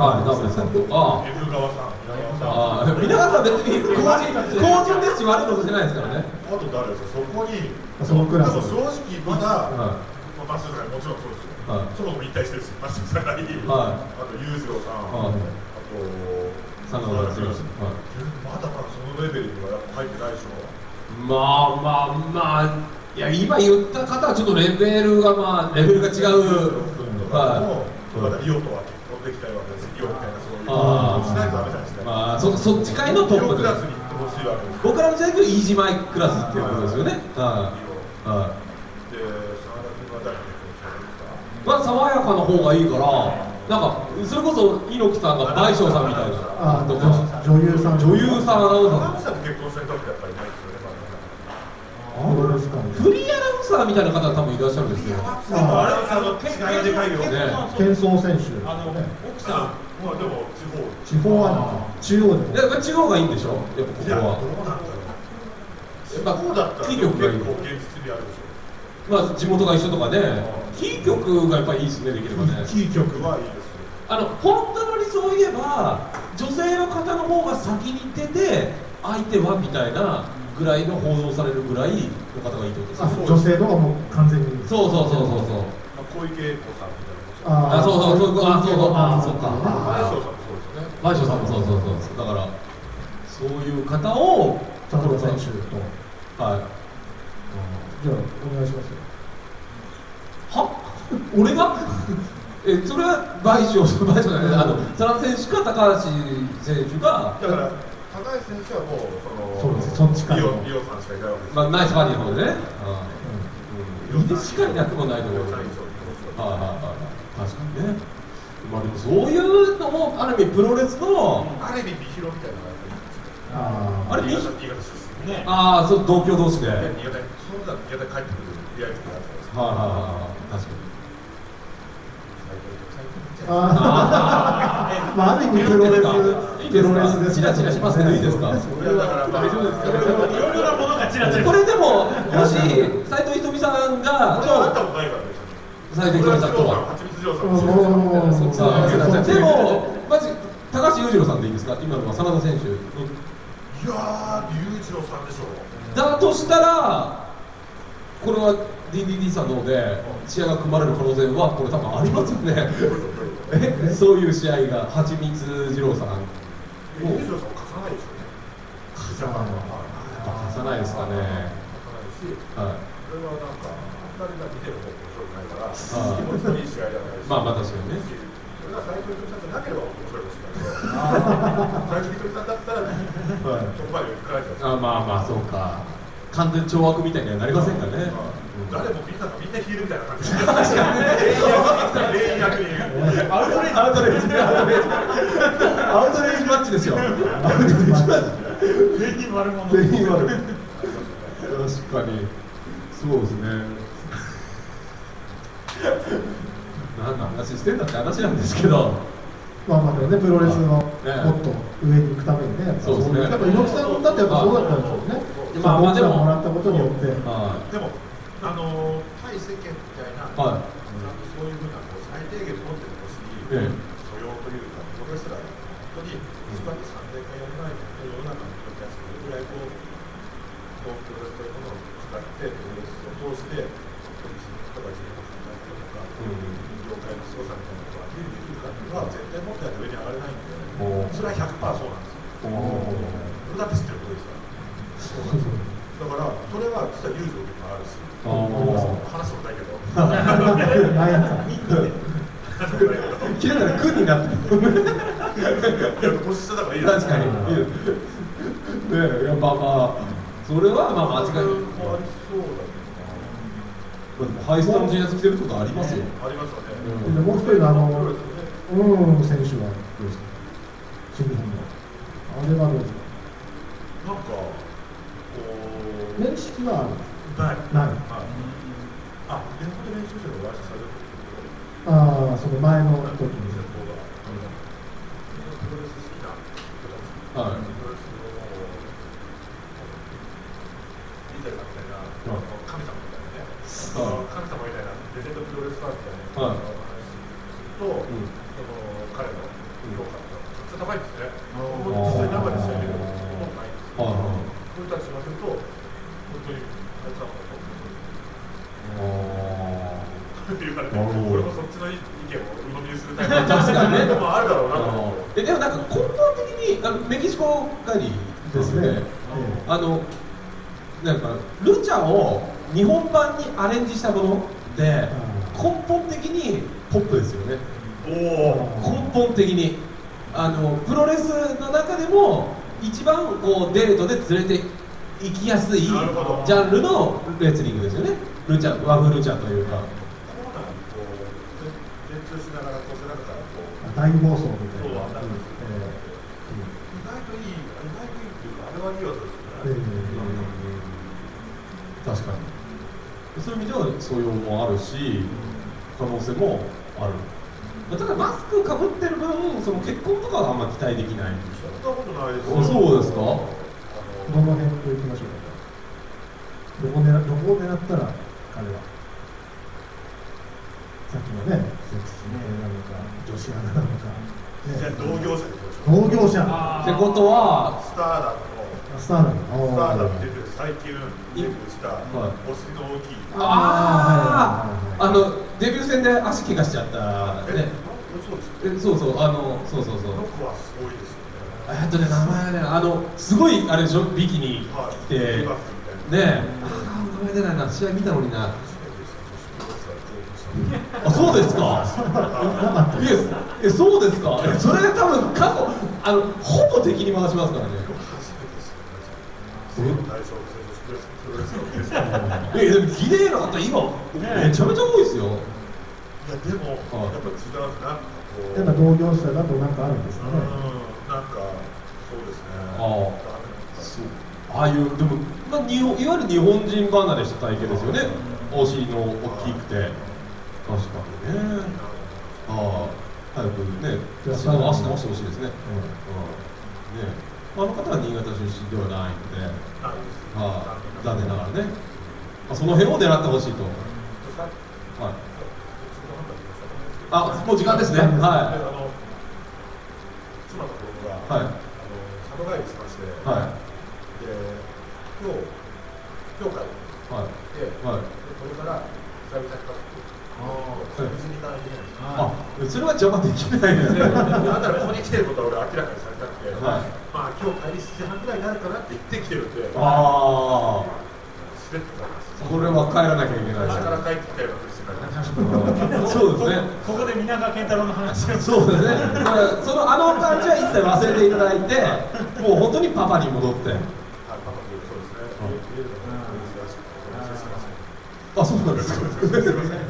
Speaker 1: はい、ダブルさんと。あ
Speaker 2: F 川さん皆川さん
Speaker 1: あ、ああ、皆川さん別に公人、公人ですし悪いことじゃないですからね。
Speaker 2: あと誰ですか？そこに
Speaker 4: そのクラス。
Speaker 2: でも正直まだ
Speaker 1: は
Speaker 2: まあマスさんもちろんそうですよ。
Speaker 1: はい。
Speaker 2: そもそも引退してるしマスさんがいい。
Speaker 1: は
Speaker 2: あと裕次郎さん。
Speaker 1: はい。
Speaker 2: あと
Speaker 1: 真田剛はい
Speaker 2: まだまだそのレベルにはやっぱ入ってないでしょ。
Speaker 1: まあまあまあいや今言った方はちょっとレベルがまあレベルが違う。は
Speaker 2: まだリオとは結婚できないわけですリオみたいなそういう
Speaker 1: あー。
Speaker 2: しないとダメじゃないです
Speaker 1: まあそそっち界のトップ
Speaker 2: クラスに行ってほしいわけです。
Speaker 1: 僕らの時代でイージーマイクラスっていうことですよね。はい。は
Speaker 2: で真田君は誰に結婚したんですか
Speaker 1: いまあ爽やかな方がいいからなんかそれこそ猪木さんが大将さんみたいな。
Speaker 4: あ
Speaker 1: とか。
Speaker 4: 女優さん。
Speaker 1: 女優さんアナウンサ
Speaker 2: サーと結婚した人ってやっぱりいないですよね
Speaker 1: フリーアナウンサーみたいな方多分いらっしゃるんですよ。
Speaker 2: アナウンサーの違いがでかいよ
Speaker 1: ね。
Speaker 4: 謙遜選手、
Speaker 3: あの
Speaker 4: ね、
Speaker 3: 奥さん
Speaker 2: まあでも地方
Speaker 4: 地方アナ中央で
Speaker 1: いや地方がいいんでしょ？やっぱここは。
Speaker 2: うなんだろう。地
Speaker 1: やっぱ
Speaker 2: 方だったら
Speaker 1: キ
Speaker 2: 結構
Speaker 1: ー局がいい
Speaker 2: 現実味あるでしょ。
Speaker 1: まあ地元が一緒とかね。キー局がやっぱりいいですねできればね。
Speaker 2: キー局はいいですよ。
Speaker 1: あの本当にそういえば女性の方の方が先に出て相手はみたいなぐらいの報道されるぐらいの方がいいってことです
Speaker 4: あ
Speaker 1: ね。
Speaker 4: 女性のがもう完全に。
Speaker 1: そうそうそうそうそう。
Speaker 2: まあ小池栄子さん
Speaker 4: あ
Speaker 1: あそうそうそういうあそうそうあ
Speaker 4: あ
Speaker 1: そっか
Speaker 2: 前翔さんもそうですよね
Speaker 1: マイショさんもそうそうそう。そうだからそういう方を
Speaker 4: 佐藤選手と。
Speaker 1: はい。
Speaker 4: じゃあお願いしますよ。
Speaker 1: は？俺が？えそれは賠償賠償じゃない。あの佐野選手か高橋選手が？
Speaker 2: だから高橋選手はもうその
Speaker 4: そうですそっちから
Speaker 2: リオリオさんしかいないわけです
Speaker 1: まあ、ナイスバディの方でね、
Speaker 2: リオ
Speaker 1: うん、いい。でしかいなくもないと思う。はいはいはい確かにね。まあでもそういうのもある意味プロレスの
Speaker 2: ある意味見広みたいなのが
Speaker 4: あ
Speaker 1: あれ
Speaker 2: 新潟新潟出身
Speaker 3: ね。
Speaker 1: ああそう同郷同士で。はいはい
Speaker 2: で新潟にそうだ新潟に。帰ってくるリアリティがあったんですよ
Speaker 1: はいはい。確かに。
Speaker 4: あーまあある意味プロレス
Speaker 1: いいですか
Speaker 4: プロレスです
Speaker 1: チラチラしますけどいいですか？
Speaker 2: いやだからまあ
Speaker 1: 大丈夫ですか？
Speaker 3: いろいろなものがちらちら
Speaker 1: これでももし斉藤ひとみさんが
Speaker 2: 俺は会ったことないからね
Speaker 1: 斉藤ひとみさんとは
Speaker 2: 蜂蜜二郎さん
Speaker 1: でもマジ高橋裕次郎さんでいいですか。今のは真田選手
Speaker 2: いやー裕次郎さんでしょう
Speaker 1: だとしたらこれは DDD さんの方で試合が組まれる可能性はこれ多分ありますよね。えそういう試合が蜂蜜二郎さん
Speaker 2: 裕次郎さんも貸さないでしょうね
Speaker 1: 貸さない貸さないですかねはい。
Speaker 2: これはなんかあんまり見てる方面白くない
Speaker 1: まあまあ確かにね。
Speaker 2: それがさんじゃなければ面白いかもしれないけど斉藤ひとみさんだったら。
Speaker 1: はい
Speaker 2: そこまでい
Speaker 1: あまあまあそうか。完全懲悪みたいにはなりませんからね
Speaker 2: 誰もみんながみんなヒールみたいな感じ。で確かに
Speaker 3: アウトレイジ。
Speaker 1: アウトレイジアウトレイジアウトレイジマッチ。ですよアウトレイジマッチ。
Speaker 3: 全員悪者。
Speaker 1: 全員悪い確かに。そうですね何の話してんだって話なんですけど。
Speaker 4: まあまあねプロレスのもっ
Speaker 1: ね
Speaker 4: と上に行くためにねやっぱ
Speaker 1: そうですね。
Speaker 4: やっぱ猪木さんだってやっぱそうだったんですよね。
Speaker 1: まあまあでも。
Speaker 4: もらったことによって。
Speaker 1: は
Speaker 2: でもあの対世間みたいな、
Speaker 1: はい。
Speaker 2: ちゃんとそういうふうなこう最低限持っててほしい、
Speaker 1: ええ
Speaker 2: 素養というかプロレスラーが本当にスパッと3年間やらないと世の中の人たちがどれぐらいこうこうプロレスというものを使ってプロレスを通して本当に自分とか自分の考え方とか、業界の凄さみたいなことをアピールできるかっていうのは絶対持ってないと上に上がれないんで
Speaker 1: おー
Speaker 2: それは100%そうなんですよ
Speaker 1: お
Speaker 2: それだって知ってることですからだからそれは実は友情にもあるし
Speaker 1: お
Speaker 2: 話すことない
Speaker 4: んか
Speaker 1: 切れたら苦になってる
Speaker 2: いや年下だからいい
Speaker 1: 確かにねえいやまあまあそれはまあ間違いない
Speaker 2: もありそうだけど
Speaker 1: ハイスタの T シャツ着てるってことありますよ、
Speaker 2: ありますよね。
Speaker 1: うん
Speaker 4: もう一人のあの
Speaker 2: うですよね
Speaker 4: うん選手はどうですか新日本のあれはどうですか
Speaker 2: なんかこう
Speaker 4: 面識はある
Speaker 2: ない
Speaker 4: ない
Speaker 2: はいあ、レポで練習生がお会いされる
Speaker 4: ああその前の時
Speaker 2: 先
Speaker 4: に
Speaker 2: 方がプロレス好きな人たち
Speaker 1: はい
Speaker 2: プロレスのリーダーさんみたいな神様みたいなねその神様みたいなレジェンドプロレスラーみたいな
Speaker 1: はい
Speaker 2: 話すると、
Speaker 1: うん
Speaker 2: その彼の評価がめちゃくちゃ高いんですね。
Speaker 3: あー
Speaker 2: 実際生で試合見ることもないんですよ。
Speaker 1: はいはい
Speaker 2: そういう人たちに言わせると、本当にあいつはもうって言われて、
Speaker 1: なるほど
Speaker 2: 俺もそっちの意見を鵜呑みにするタイプ
Speaker 1: 確かにね
Speaker 2: もあるだろうなと思って。
Speaker 1: えでもなんか根本的にあのメキシコ帰り
Speaker 4: ですね。え
Speaker 1: あのなんかルチャを日本版にアレンジしたもので根本的にポップですよね。根本的に。あのプロレスの中でも一番こうデートで連れて行きやすいジャンルのレスリングですよね。ルチャ和風ルチャというか。
Speaker 2: こうなんこう練習しながらこう背中からこう。
Speaker 4: え大暴走みたいな。え
Speaker 2: 意外といい意外といいっていうかあれはいい技です
Speaker 4: ええ。
Speaker 2: よね
Speaker 1: 確かにそういう意味では素養もあるし可能性もあるただマスクかぶってる分その結婚とかはあんま期待できない
Speaker 2: そんなことないです
Speaker 1: あそうですか？
Speaker 2: あ
Speaker 4: どの辺と行きましょうか。どこ狙どこを狙ったら彼は。さっきのね、セクシー系なのか、女子アナなのか。ね、
Speaker 2: 同業者
Speaker 4: 同業者。
Speaker 3: あ
Speaker 1: ってことは
Speaker 2: スターダムの
Speaker 4: スターダム。
Speaker 2: スターダムてる最近デビューした
Speaker 1: はい。
Speaker 2: お尻の大きい
Speaker 1: ああ、あのデビュー戦で足怪我しちゃった
Speaker 2: え
Speaker 1: ね。えそうそうあのそう。そうそう
Speaker 2: 僕はすごいですよね
Speaker 1: えっとね名前ねあのすごいあれでしょ？ビキに
Speaker 2: はい。
Speaker 1: 着てね。えあー名前出ないな試合見たのにな。あそうですか？い。やえそうですか？えそれ多分過去あのほぼ敵に回しますからねえでも綺麗な方今めちゃめちゃ多いですよ。
Speaker 2: いやでもやっぱ違うな。んかこう
Speaker 4: やっぱ同業者だとなんかあるんですかね。
Speaker 2: うんなんかそうですね
Speaker 1: ああ。そう。ああいうでも、まあ、日本いわゆる日本人離れした体型ですよね。お尻の大きくて。確かにね。ああ。早くね。
Speaker 4: じゃあ
Speaker 1: 足の足直してほしいですね、
Speaker 4: う
Speaker 1: うん。ねあの方は新潟出身ではないので、
Speaker 2: ない
Speaker 1: 残念ながらね。あその辺を狙ってほしいと、はい、あもう時間ですね。
Speaker 2: で
Speaker 1: は
Speaker 2: あの妻と僕が、
Speaker 1: はい。
Speaker 2: あの里帰りしまして、
Speaker 1: いはい。
Speaker 2: で今日今日から
Speaker 1: はい。
Speaker 2: で、
Speaker 1: はい。
Speaker 2: でこれから久々に家族食事に行かないといけないんです
Speaker 1: あそれは邪魔できないです ね。
Speaker 2: だらここに来てることは俺明らかにされたくて、
Speaker 1: はい。
Speaker 2: まあ今日帰り7時半ぐらいになるかなって言ってきてるんで、
Speaker 1: ああ
Speaker 2: っと帰ります。
Speaker 1: これは帰らなきゃいけない
Speaker 2: 明日から帰ってきたよ。
Speaker 1: そうですね。
Speaker 3: ここで皆川健太郎の話を。
Speaker 1: そうですね。だからそのあの感じは一切忘れていただいてもう本当にパパに戻って。あそうなんですか。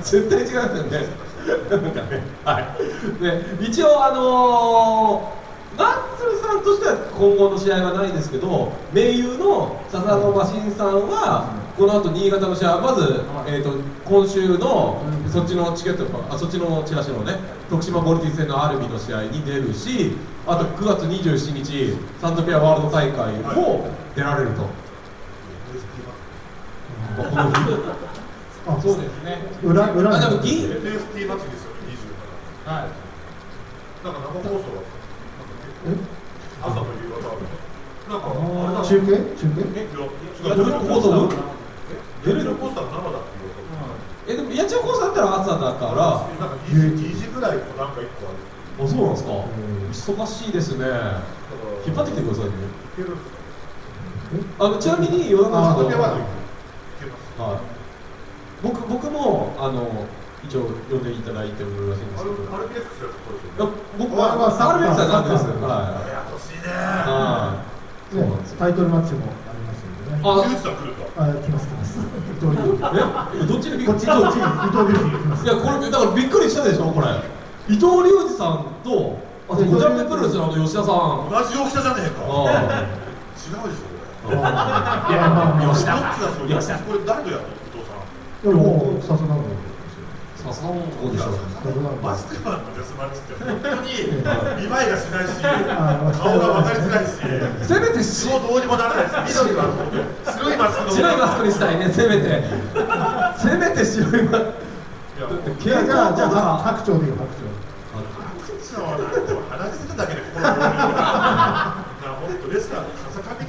Speaker 1: 絶対違いますよねなんかねはい。で一応あのーナッツルさんとしては今後の試合はないですけど盟友の笹野マシンさんはこの後新潟の試合まず、えー、と今週のそっちのチケットあそっちのチラシのね徳島ボルティ戦のアルビの試合に出るしあと9月27日サントペアワールド大会も出られると、まあ この日
Speaker 4: あ
Speaker 3: そうですね。
Speaker 4: 裏裏
Speaker 1: あでも
Speaker 4: に
Speaker 1: 銀
Speaker 2: FST 祭りですよね、20から。
Speaker 3: はい
Speaker 2: なんか生放送だ
Speaker 4: え
Speaker 2: 朝と夕方なんかあれだ。
Speaker 4: 中継？中継？
Speaker 2: え？いや
Speaker 1: やってる放送部
Speaker 2: え？やってるコースター生だっていう
Speaker 1: えでもやっちゃうコースだったら朝だから。あ
Speaker 2: なんか2時 ,2 時ぐらいとなんか1個ある。
Speaker 1: そうなんですか？
Speaker 4: うん。
Speaker 1: 忙しいですね。引っ張ってきてくださいね。あのちなみに与田
Speaker 2: あ
Speaker 1: さん。
Speaker 2: それは
Speaker 1: はい僕僕もあの一応呼んでいただいてるらしいんですけど。
Speaker 2: アルビレックスです
Speaker 1: 僕はまあサールベックさんなんですはい。
Speaker 2: や欲しいね。
Speaker 1: はい。そうなんですよ。
Speaker 4: タイトルマッチもありますんでね。
Speaker 1: あ
Speaker 2: ユージさん来ると
Speaker 4: あ来ます来ます。伊藤龍
Speaker 1: え？どっちにびっ
Speaker 4: こっちこっちに伊藤龍来ます。
Speaker 1: いやこれだからびっくりしたでしょこれ。伊藤隆二さんとあとゴジャンペプロレスの吉田さん。
Speaker 2: 同じ大きさじゃねえか。
Speaker 1: あ
Speaker 2: 違うでしょこれ。
Speaker 4: あいや
Speaker 1: 吉田
Speaker 2: どっちがそう
Speaker 1: 吉田
Speaker 2: これ誰とやるの？伊藤さん
Speaker 4: でもさすがの
Speaker 1: さすがのオーディション
Speaker 2: マスクマンのデスマッチって本当に見栄えがしないし顔が分かりづらいし
Speaker 1: せめてし
Speaker 2: そうどうにもならないです緑は白いマスク
Speaker 1: 白いマスクにしたいねせめてせめて白いマス
Speaker 2: いやもう
Speaker 4: じゃあじゃあ白鳥でいいよ白
Speaker 2: そうなんて話してただけで心が折れるな本当レスラーの風か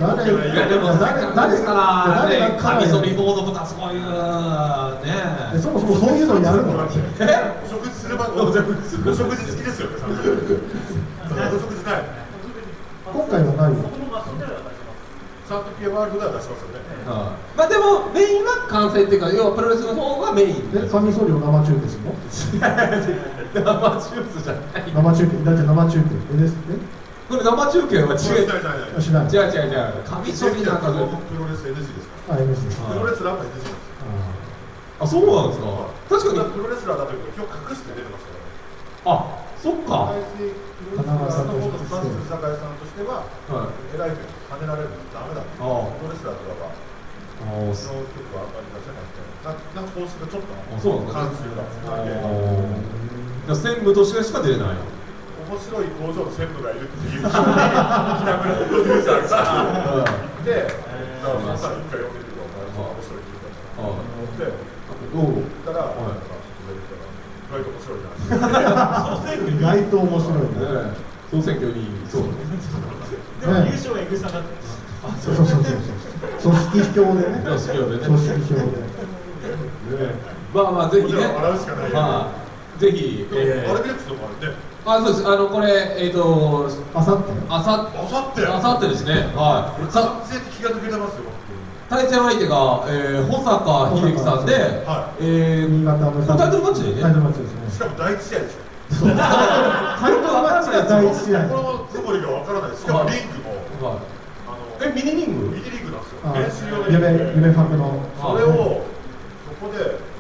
Speaker 4: 誰
Speaker 1: いやでも
Speaker 4: 誰
Speaker 1: 誰ですから
Speaker 4: 誰
Speaker 1: ね
Speaker 4: が
Speaker 1: カミソリボードとかそういう
Speaker 4: 鳥
Speaker 1: ね
Speaker 4: そもそもそういうのやるの
Speaker 1: え
Speaker 2: お食事すればお食事好きですよお食事ない
Speaker 3: あ
Speaker 4: 今回はないよ
Speaker 2: サントピアワールドでは出しますよね。
Speaker 1: はい。まあでもメインは関西っていうか要はプロレスの方がメイン。
Speaker 4: でファミソリを生中継するの？
Speaker 1: 生中継じゃない。
Speaker 4: 生中継？だって生中継。えです。え？
Speaker 1: これ生中継は違う。違う違う。違うカミソリなんかで
Speaker 2: プロレス NG ですか？
Speaker 4: あ MC です
Speaker 1: はい
Speaker 2: プロレスラーも NG なんですよ
Speaker 1: あそうなんですか？確かに。
Speaker 2: プロレスラーだという今日隠して出てますからね。
Speaker 1: あそっか。
Speaker 2: プロレスラーの方とスタンス酒井さんとしては
Speaker 1: はい
Speaker 2: 偉いけど跳ねられるのダメだプ
Speaker 1: ああ。
Speaker 2: ロレスラーとかは。
Speaker 1: あ
Speaker 2: の曲はあんまり出せないみたいな。ななんか方式がちょっと
Speaker 1: あそうなんですね
Speaker 2: 感じが
Speaker 1: じゃあ専務としてしか出れない
Speaker 2: 面白い工場の専務がいるっていう北村プロデューサーがいてだからそのさ一回呼んでみると面白いって言うから
Speaker 1: あ
Speaker 2: で
Speaker 1: どう
Speaker 2: たら、
Speaker 1: はい
Speaker 2: なんかちょっと出てきたら意外と面白いな
Speaker 4: 意外と面白いね
Speaker 1: 総選挙にそう
Speaker 6: でも優勝はエグさだった
Speaker 4: そうそうそうそう組織票でね
Speaker 1: 組織票でね
Speaker 4: 組織票で
Speaker 1: まあまあぜひね
Speaker 2: 笑うしかないよ
Speaker 1: はいぜひえー
Speaker 2: アルビレックスとかあるね。
Speaker 1: あそうです。あのこれえっと
Speaker 4: あさって？
Speaker 1: あさ
Speaker 2: あさって
Speaker 1: あさってですね。はい。さ
Speaker 2: 完全に気が抜けてますよ。
Speaker 1: 対戦相手が、えー、保坂秀樹さんで、
Speaker 2: は
Speaker 1: えー、
Speaker 4: 新潟の
Speaker 1: タイトルマッチでね。
Speaker 4: タイトルマッチですね。
Speaker 2: しかも第一試合でしょ。
Speaker 4: タイトルマッチが第一試合。
Speaker 2: このつもりがわからない。しかもリングも。
Speaker 1: はい。
Speaker 2: あの
Speaker 1: えミニリング？
Speaker 2: ミニリングなんですよ。
Speaker 4: あ
Speaker 2: 練習用のリング
Speaker 4: 夢
Speaker 2: で。
Speaker 4: 夢ファクの。
Speaker 2: それをそこで。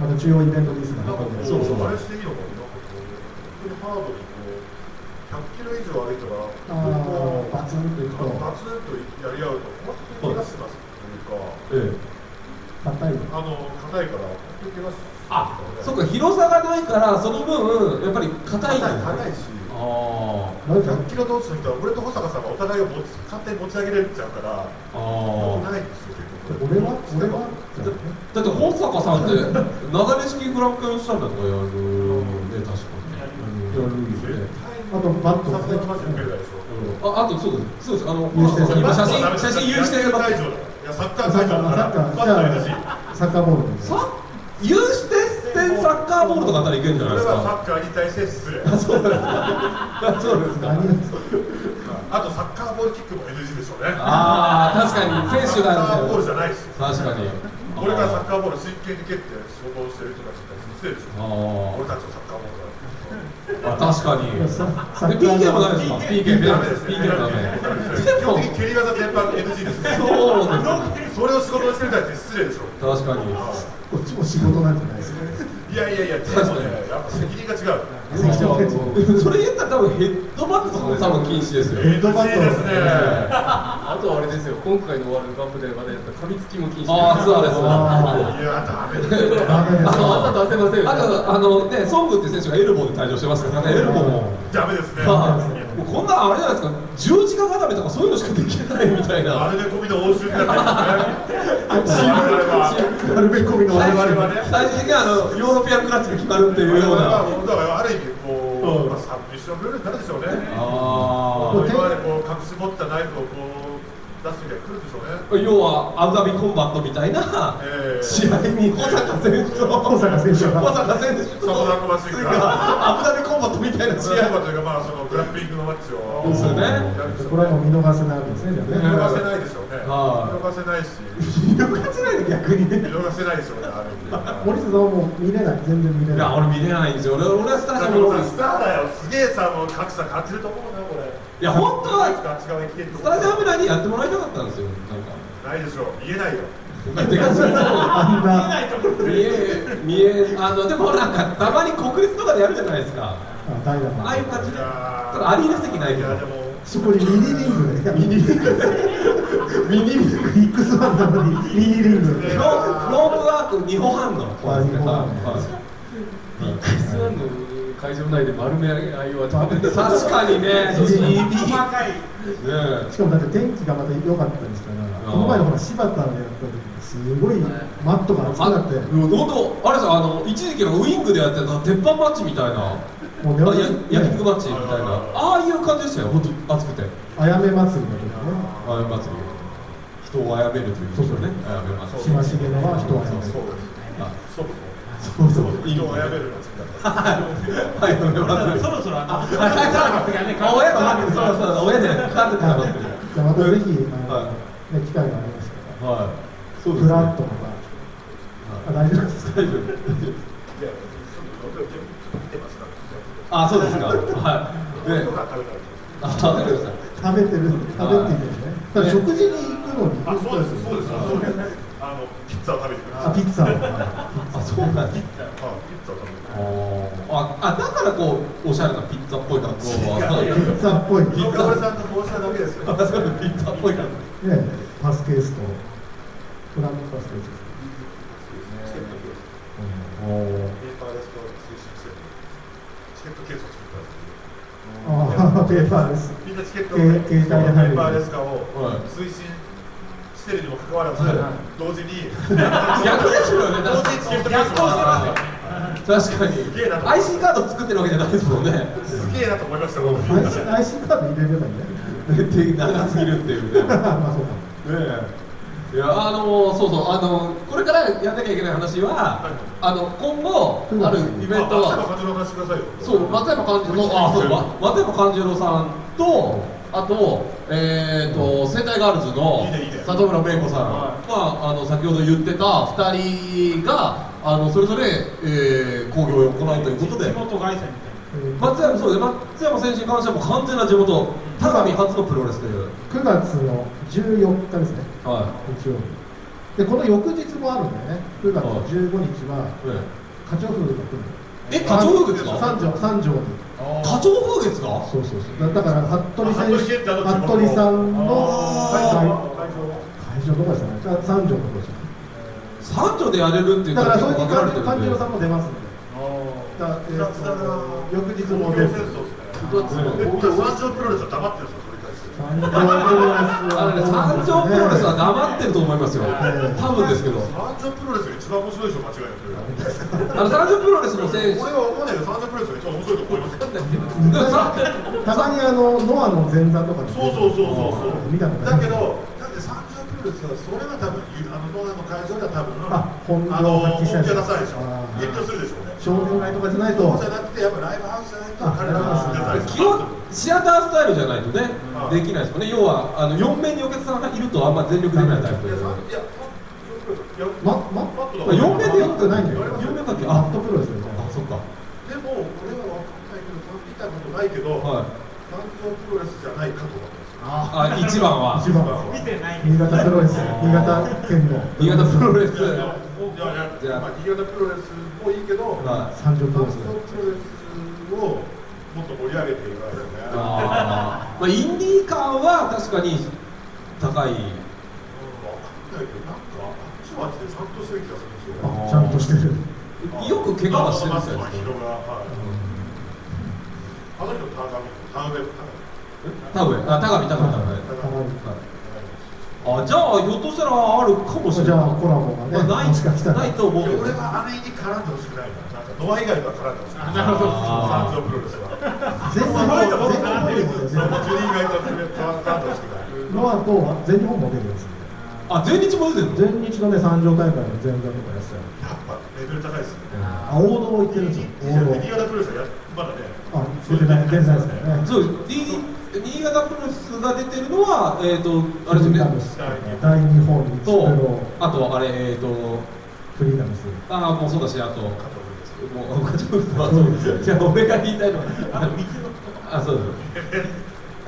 Speaker 4: また中央イベントリースが
Speaker 2: なんかこう
Speaker 1: そうそう
Speaker 2: あれしていいのかなハー。ドにこう100キロ以上歩いたら
Speaker 4: あーバツンといくと
Speaker 2: バツンとやり合うと本当に怪我しますというか
Speaker 1: ええ
Speaker 4: 硬い
Speaker 2: あの硬いから本当に怪我し
Speaker 1: あそっか広さがないからその分やっぱり硬い
Speaker 2: 硬い硬いし
Speaker 1: あ
Speaker 2: 100キロ同士の人は俺と保坂さんがお互い。を持ち簡単に持ち上げられちゃうから
Speaker 1: ーあ
Speaker 2: ないんですよ
Speaker 4: 俺は俺はじゃあね
Speaker 1: だって保坂さんって長根式フランケンシュタインだとかやるね確か。にやるよね
Speaker 4: あとバット。
Speaker 1: ああとそうです。そうです。あの写真写真有刺鉄線
Speaker 2: 野球会場だいやサッカー会
Speaker 4: サッカーサッカーサッカーボールで
Speaker 1: さ有刺鉄線サッカーボールとかあったらいけるんじゃないですか。
Speaker 2: はサッカーに対して失礼。
Speaker 1: あそうですか。そうですか。
Speaker 4: 何
Speaker 2: あとサッカーボールキックも NG でしょうね。
Speaker 1: ああ確かに選手
Speaker 2: サッカーボールじゃないし。
Speaker 1: 確かに。
Speaker 2: これからサッカーボール真剣に蹴って仕事をしてる人たちに対して失礼でしょ。
Speaker 1: あ
Speaker 2: 俺たちのサッカーボールだ
Speaker 1: あ確かに。PK もダメですか？PK
Speaker 2: ダメですね。
Speaker 1: PK もダメ
Speaker 2: 基本的に蹴り技全般 NG です。ね
Speaker 1: そうです
Speaker 2: それを仕事にしてる人たちに失礼でしょ。
Speaker 1: 確かに。
Speaker 4: こっちも仕事なんじゃないですか
Speaker 2: いやいやいやでもねやっぱ責任が違う。
Speaker 1: それ言ったら多分ヘッドバットとかも多分禁止ですよ。
Speaker 4: ヘッドバット
Speaker 2: ですね。
Speaker 5: あとはあれですよ。今回のワールドカップで話題だった噛みつきも禁止です
Speaker 1: ああそうです。
Speaker 4: あ
Speaker 2: いやダメです。よ
Speaker 4: ダメです
Speaker 1: あ
Speaker 5: 出せませんよ。
Speaker 1: あとあのねソングって選手がエルボーで退場してますからね。エルボーも。
Speaker 2: ダメですね。
Speaker 1: はいもうこんなんあれじゃないですか。十字架固めとかそういうのしかできないみたいな。
Speaker 2: あれで
Speaker 4: 込みの
Speaker 2: 我
Speaker 4: 悪い
Speaker 2: 々はね
Speaker 1: 最終的にはあのヨーロピアンクラッチで決まるっていうような
Speaker 2: だからある意味こ
Speaker 1: うん
Speaker 2: う、まあ、サブミッションルールになるでしょうね
Speaker 1: あ
Speaker 2: 今までこう隠し持ったナイフをこう出すみたいに来るでしょうね
Speaker 1: あ要はアブダビコンバットみたいな
Speaker 2: ええ。
Speaker 1: 試合に保坂選手と。
Speaker 4: 保坂選手が。
Speaker 1: 保坂選手と。アブダビコンバットみたいな試
Speaker 2: 試合。
Speaker 1: 合
Speaker 2: というかまあそのグラップリングのマッチを。
Speaker 1: ですよね。
Speaker 4: これはもう見逃せないわけですねじゃ
Speaker 2: 見
Speaker 4: あね。
Speaker 2: 逃せないでしょうね。見
Speaker 1: はい
Speaker 2: 逃せないし。
Speaker 1: 見逃せないで逆に
Speaker 2: 見逃せないでしょうね
Speaker 4: 森下さんはもう見れない。全然見れ
Speaker 1: い。や
Speaker 4: ない
Speaker 1: 俺見れないんですよ。俺俺はスタジア
Speaker 2: だから
Speaker 1: ムロー
Speaker 2: スターだよ。すげえさもう格差感じると思うなこれ
Speaker 1: いや本当はスタジアム内にやってもらいたかったんですよなんか。
Speaker 2: ないでしょう。言えないよ。
Speaker 1: てかそれ
Speaker 4: あんな
Speaker 1: 見え見えあのでもなんかたまに国立とかでやるじゃないですか。
Speaker 4: あ
Speaker 1: ああいう感じで。アリーナ席ないけど。
Speaker 4: そこにミニリングで。ミニリング。ミニリング。X1 なのにミニリング。
Speaker 1: ローロープワーク2歩半の
Speaker 5: ビッグスワンの会場内で丸め合いは多分
Speaker 1: 確かにね。
Speaker 6: 細かい
Speaker 4: しかもだって天気がまた良かったですからこの前のほら柴田でやった時すごいマットが熱くなって。
Speaker 1: うん本当あれさあの一時期のウイングでやってた鉄板マッチみたいな。
Speaker 4: もう
Speaker 1: あや
Speaker 4: ね。
Speaker 1: 焼肉マッチみたいな。ああいう感じでしたよ本当熱くて。
Speaker 4: あやめ祭りの時ね。
Speaker 1: あやめ祭り。人をあやめるという
Speaker 4: そうそう。
Speaker 1: ねあやめ祭り。
Speaker 4: 島重のは人をあやめる。
Speaker 2: そうです
Speaker 1: あ
Speaker 2: そうです
Speaker 4: そうそう
Speaker 2: 人を親ベルの次だった
Speaker 1: はい、飲めます。
Speaker 3: そろそろあの、
Speaker 1: はい、はい、はい、親と待って、そうそう、親で、カードで待ってる。
Speaker 4: じゃあまたぜひ、
Speaker 1: はい、
Speaker 4: 機会がありましたら、
Speaker 1: はい。そう
Speaker 4: フラットまた、あ大丈夫です
Speaker 1: 大丈夫。
Speaker 2: いや僕全部見てますから
Speaker 1: あ、そうですか。はい。で
Speaker 2: これと、か食べたり
Speaker 1: あ、わかりました。
Speaker 4: 食べてる、食べていいですね。食事に行くのに、
Speaker 2: あそうですそうですそうですあのッツァを食べてくだ
Speaker 4: あ、ピッツァ。
Speaker 1: あ、そうなんです。
Speaker 2: あピッツァを食べてください
Speaker 1: ああ、だからこう、おしゃれなピッツァっぽい格好は。
Speaker 4: ピッツァっぽい。
Speaker 2: ピッツァ俺さんと帽子だけですよ
Speaker 1: あ、そうピッツァっぽい格好。
Speaker 4: ね、パスケースと、フランクパスケース。
Speaker 2: チケットケース
Speaker 1: おお。
Speaker 2: ペーパーレスと推進してるチケットケースを作ったんです
Speaker 4: ああ、ペーパーです。
Speaker 2: みんなチケット
Speaker 4: け携帯で入る
Speaker 2: ペーパーレス化を
Speaker 1: はい
Speaker 2: 推進してるにもかかわらず、
Speaker 1: はい
Speaker 2: 同時に
Speaker 1: 逆ですよね。
Speaker 2: 同時にチケットケースを
Speaker 1: 確かに。
Speaker 2: すげえなと
Speaker 1: IC カード作ってるわけじゃないですもんね。
Speaker 2: すげえなと思いました僕
Speaker 4: IC, IC カード入れればいいね。
Speaker 1: で長すぎるっていうね。ね
Speaker 4: まあそうか。
Speaker 1: え。いやあのそうそうあのこれからやんなきゃいけない話は、あの今後あるイベントは。
Speaker 2: あ松山勘十郎話してくださいよ
Speaker 1: そう松山勘十郎さんとあとえっ、と仙台ガールズの里村芽衣子さん。があの先ほど言ってた2人があのそれぞれ、えー、興行を行うということで。
Speaker 3: 地元凱旋みたい
Speaker 4: えー
Speaker 1: 松山そうです松山選手に関してはもう完全な地元田上初のプロレスという、
Speaker 4: 9月の14日ですね。
Speaker 1: は
Speaker 4: 日曜日。で、この翌日もあるんだよね。9月
Speaker 1: はい
Speaker 4: 15日は、
Speaker 1: い、ね
Speaker 4: 花鳥風が来るの。
Speaker 1: え花鳥風月が
Speaker 4: 三条、三条に。
Speaker 1: 花鳥風月が
Speaker 4: そうそうそう。だだから、服部選手、
Speaker 2: あ服部
Speaker 4: さんの会
Speaker 2: あー
Speaker 4: 会場どこでしたね。あ三条のとこでしたね。
Speaker 1: 三条でやれるっていう
Speaker 4: だから、それに勘十郎さんも出ますんで。だえー翌日も出る。
Speaker 2: 戦争ですね僕は三条プロレスは黙ってるんです
Speaker 4: 三条プロレス
Speaker 1: あのね、三条プロレスは黙ってると思いますよ、
Speaker 4: ええ。
Speaker 1: 多分ですけど、
Speaker 2: 三条プロレスが一番面白いでしょ間違いなく。
Speaker 1: あの三条プロレスの選手、
Speaker 2: 俺は思わないけど三条プロレスが一番面白いと思います
Speaker 4: たまにあのノアの前座とかで
Speaker 2: そうそうそうそうそう。
Speaker 4: 見たこと
Speaker 2: だけどだって三条プロレスはそれが多分あのノアの会場では多分
Speaker 4: あ本領
Speaker 2: あの
Speaker 4: 発揮したい
Speaker 2: 本気は出さないでしょ。
Speaker 4: あー。
Speaker 2: 遠慮するでしょうね。
Speaker 4: 少年会とかじゃないと。
Speaker 2: そうじゃなくてやっぱライブハウスじゃないと彼らは出さない。
Speaker 1: 基本、シアタースタイルじゃないとね
Speaker 2: あ、あ
Speaker 1: できないですもんね、要はあの4面にお客さんがいると、あんま全力できないタイプで、
Speaker 2: いやいやいや
Speaker 4: まま
Speaker 2: マットだ
Speaker 1: あ四面でや
Speaker 4: よくないんだよ
Speaker 1: 4面だけ、あ
Speaker 4: マットプロレスで
Speaker 1: あそっか、
Speaker 2: でも俺は分かんないけど見たことないけど
Speaker 1: はい、
Speaker 2: 三条プロレスじゃないかと思ってます
Speaker 1: あ一番は、
Speaker 4: 一番
Speaker 3: な見てない
Speaker 4: 新潟プロレス新潟県の
Speaker 1: 新潟プロレス、
Speaker 2: いやいや
Speaker 1: じゃあ
Speaker 2: まあ新潟プロレスもいいけど
Speaker 4: 三条プロレス
Speaker 2: 三条プロレスをもっと盛り上げていかないとね。
Speaker 1: あー。まあ、インディー感は確かに高い、
Speaker 2: うんわかんないけどなんかあっちはあっちでちゃんとしてる。気がするんですよ
Speaker 4: あちゃんとしてる
Speaker 1: よく怪我はしてるんですよ。
Speaker 2: まあ広がはい。あの人田上田上
Speaker 1: 多分あじゃあひょっとしたらあるかもしれない。
Speaker 4: じゃあコラボがね
Speaker 1: まあない
Speaker 4: もしかしたら。
Speaker 1: ないと思う
Speaker 2: 俺はあれに絡んでほしくないかノア以外は絡んでほしくな
Speaker 3: るほど
Speaker 1: あ
Speaker 2: 三条プロレスは
Speaker 4: 全日本
Speaker 2: ノアと
Speaker 4: 全日本モデルです
Speaker 2: ジュ
Speaker 4: ね
Speaker 2: リー以外と絡んでほしくない
Speaker 4: ノアと全日本モデルです
Speaker 1: あ全日も出てるの
Speaker 4: 全日のね三条大会の前座とかやってたよ
Speaker 2: やっぱレベル高いですね
Speaker 4: あ王道行ってるんですよ王道
Speaker 2: 新潟プロレスはやまだね
Speaker 4: あ出てない出てないですからね
Speaker 1: そう新潟プロレスが出てるのはえっ、とあれですよね
Speaker 4: 大日本
Speaker 1: と
Speaker 4: ロ
Speaker 1: あとあれえっ、と
Speaker 4: フリーダムス
Speaker 1: ああもうそうだしあとも
Speaker 2: 加藤です
Speaker 1: う課長はそうじゃあ俺が言いたいのはあのあそうです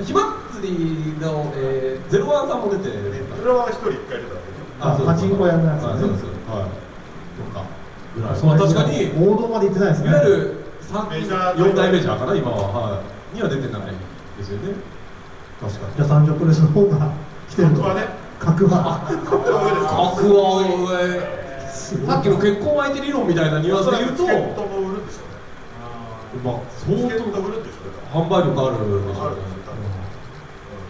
Speaker 1: 火祭りの、えー、ゼロワンさんも出てる
Speaker 2: それは一人一回出ただけで
Speaker 4: あパチンコ屋のやつね
Speaker 1: あそうですはいとか
Speaker 4: それ
Speaker 1: まあ確かに
Speaker 4: 王道まで行ってないですね
Speaker 1: いわゆる三
Speaker 2: メジャー
Speaker 1: 四大メジャーかな今は、はい、には出てないですよね確かに
Speaker 4: じゃあ三条プレスの方が来てる
Speaker 2: 格はね
Speaker 4: 格は
Speaker 2: 格は上です
Speaker 1: 格は上さっきの結婚相手理論みたいなニュアンスで言うと
Speaker 2: チケットも売るん。でしょうね
Speaker 1: まあ
Speaker 2: チ
Speaker 1: 相当
Speaker 2: 売るん。でしょうね
Speaker 1: 販売力あるでしょ
Speaker 2: ある
Speaker 1: うね
Speaker 2: ん。ですよ多分